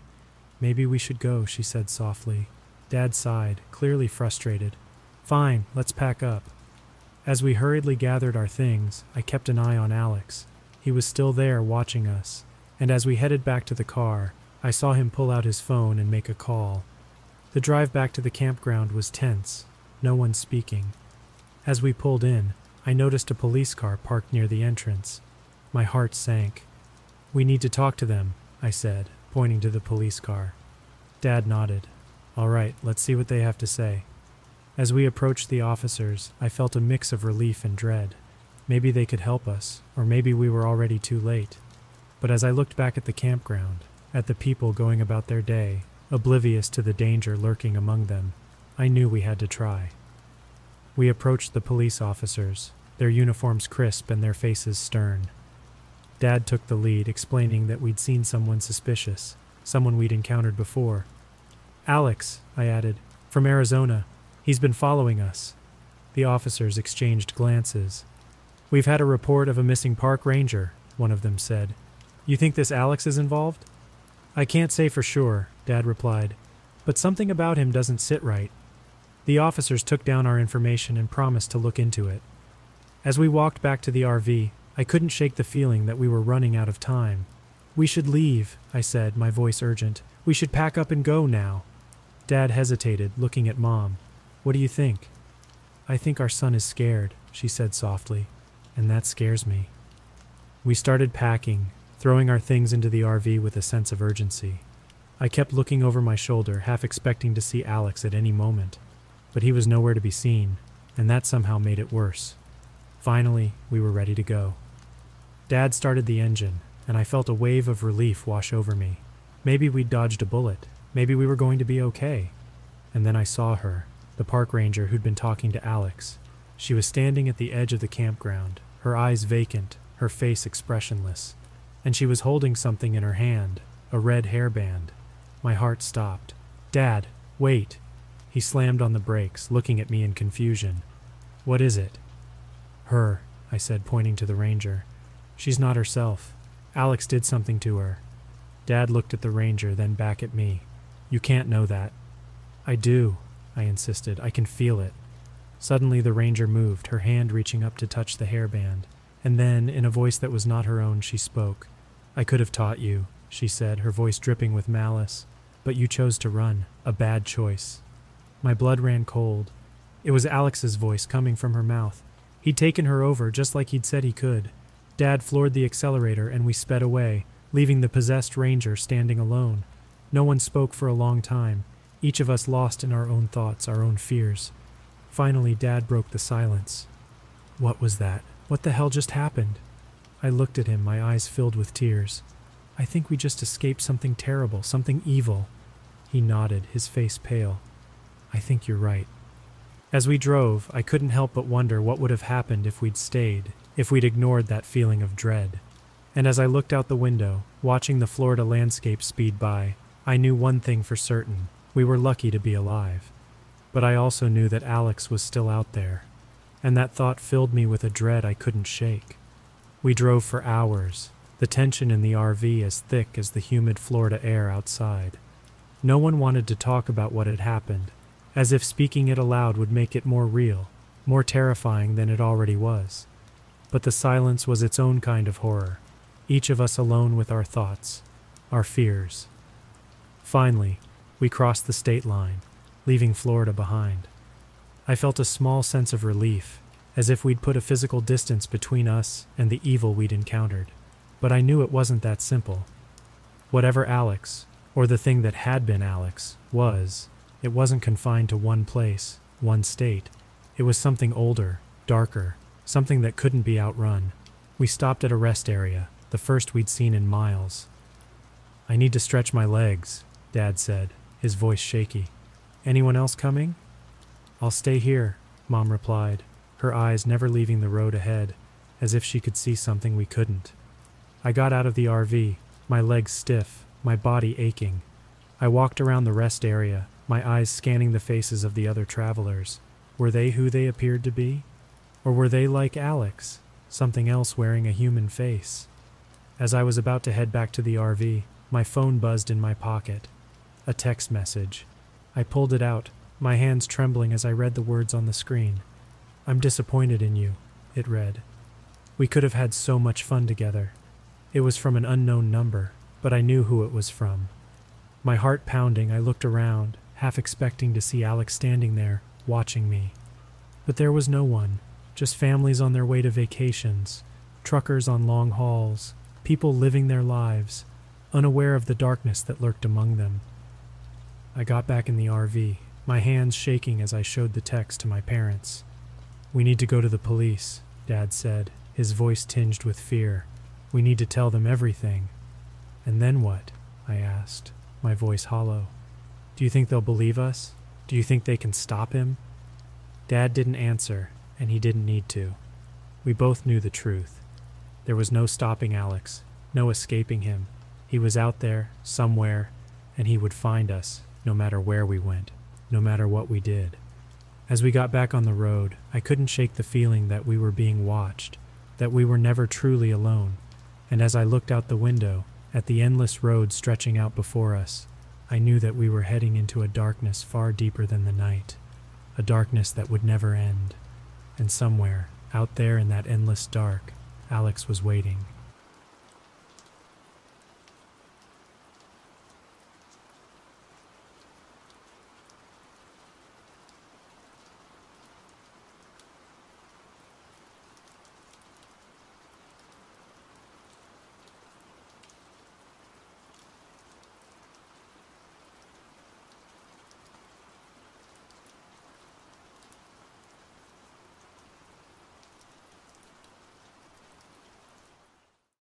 Maybe we should go, she said softly. Dad sighed, clearly frustrated. Fine, let's pack up. As we hurriedly gathered our things, I kept an eye on Alex. He was still there watching us, and as we headed back to the car, I saw him pull out his phone and make a call. The drive back to the campground was tense, no one speaking. As we pulled in, I noticed a police car parked near the entrance. My heart sank. We need to talk to them, I said, pointing to the police car. Dad nodded. All right, let's see what they have to say. As we approached the officers, I felt a mix of relief and dread. Maybe they could help us, or maybe we were already too late. But as I looked back at the campground, at the people going about their day, Oblivious to the danger lurking among them, I knew we had to try. We approached the police officers, their uniforms crisp and their faces stern. Dad took the lead, explaining that we'd seen someone suspicious. someone we'd encountered before. Alex, I added, from Arizona. He's been following us. The officers exchanged glances. We've had a report of a missing park ranger, one of them said. You think this Alex is involved? I can't say for sure, Dad replied, but something about him doesn't sit right. The officers took down our information and promised to look into it. As we walked back to the RV, I couldn't shake the feeling that we were running out of time. We should leave, I said, my voice urgent. We should pack up and go now. Dad hesitated, looking at Mom. What do you think? I think our son is scared, she said softly, and that scares me. We started packing, throwing our things into the RV with a sense of urgency. I kept looking over my shoulder, half expecting to see Alex at any moment, but he was nowhere to be seen, and that somehow made it worse. Finally, we were ready to go. Dad started the engine, and I felt a wave of relief wash over me. Maybe we'd dodged a bullet. Maybe we were going to be okay. And then I saw her, the park ranger who'd been talking to Alex. She was standing at the edge of the campground, her eyes vacant, her face expressionless, and she was holding something in her hand, a red hairband. My heart stopped. Dad, wait. He slammed on the brakes, looking at me in confusion. What is it? Her, I said, pointing to the ranger. She's not herself. Alex did something to her. Dad looked at the ranger, then back at me. You can't know that. I do, I insisted. I can feel it. Suddenly the ranger moved, her hand reaching up to touch the hairband. And then, in a voice that was not her own, she spoke. I could have taught you, she said, her voice dripping with malice. But you chose to run. A bad choice. My blood ran cold. It was Alex's voice coming from her mouth. He'd taken her over just like he'd said he could. Dad floored the accelerator and we sped away, leaving the possessed ranger standing alone. No one spoke for a long time, each of us lost in our own thoughts, our own fears. Finally, Dad broke the silence. What was that? What the hell just happened? I looked at him, my eyes filled with tears. I think we just escaped something terrible, something evil. He nodded, his face pale. I think you're right. As we drove, I couldn't help but wonder what would have happened if we'd stayed, if we'd ignored that feeling of dread. And as I looked out the window, watching the Florida landscape speed by, I knew one thing for certain we were lucky to be alive. But I also knew that Alex was still out there, and that thought filled me with a dread I couldn't shake. We drove for hours, the tension in the RV as thick as the humid Florida air outside. No one wanted to talk about what had happened, as if speaking it aloud would make it more real, more terrifying than it already was. But the silence was its own kind of horror, each of us alone with our thoughts, our fears. Finally, we crossed the state line, leaving Florida behind. I felt a small sense of relief, as if we'd put a physical distance between us and the evil we'd encountered. But I knew it wasn't that simple. Whatever Alex, or the thing that had been Alex, was, it wasn't confined to one place, one state. It was something older, darker, something that couldn't be outrun. We stopped at a rest area, the first we'd seen in miles. I need to stretch my legs, Dad said, his voice shaky. Anyone else coming? I'll stay here, Mom replied, her eyes never leaving the road ahead, as if she could see something we couldn't. I got out of the RV, my legs stiff, my body aching. I walked around the rest area, my eyes scanning the faces of the other travelers. Were they who they appeared to be? Or were they like Alex, something else wearing a human face? As I was about to head back to the RV, my phone buzzed in my pocket. A text message. I pulled it out, my hands trembling as I read the words on the screen. I'm disappointed in you, it read. We could have had so much fun together. It was from an unknown number, but I knew who it was from. My heart pounding, I looked around, half expecting to see Alex standing there, watching me. But there was no one, just families on their way to vacations, truckers on long hauls, people living their lives, unaware of the darkness that lurked among them. I got back in the RV, my hands shaking as I showed the text to my parents. We need to go to the police, Dad said, his voice tinged with fear. We need to tell them everything. And then what? I asked, my voice hollow. Do you think they'll believe us? Do you think they can stop him? Dad didn't answer, and he didn't need to. We both knew the truth. There was no stopping Alex, no escaping him. He was out there, somewhere, and he would find us, no matter where we went, no matter what we did. As we got back on the road, I couldn't shake the feeling that we were being watched, that we were never truly alone, and as I looked out the window, at the endless road stretching out before us, I knew that we were heading into a darkness far deeper than the night, a darkness that would never end. And somewhere, out there in that endless dark, Alex was waiting.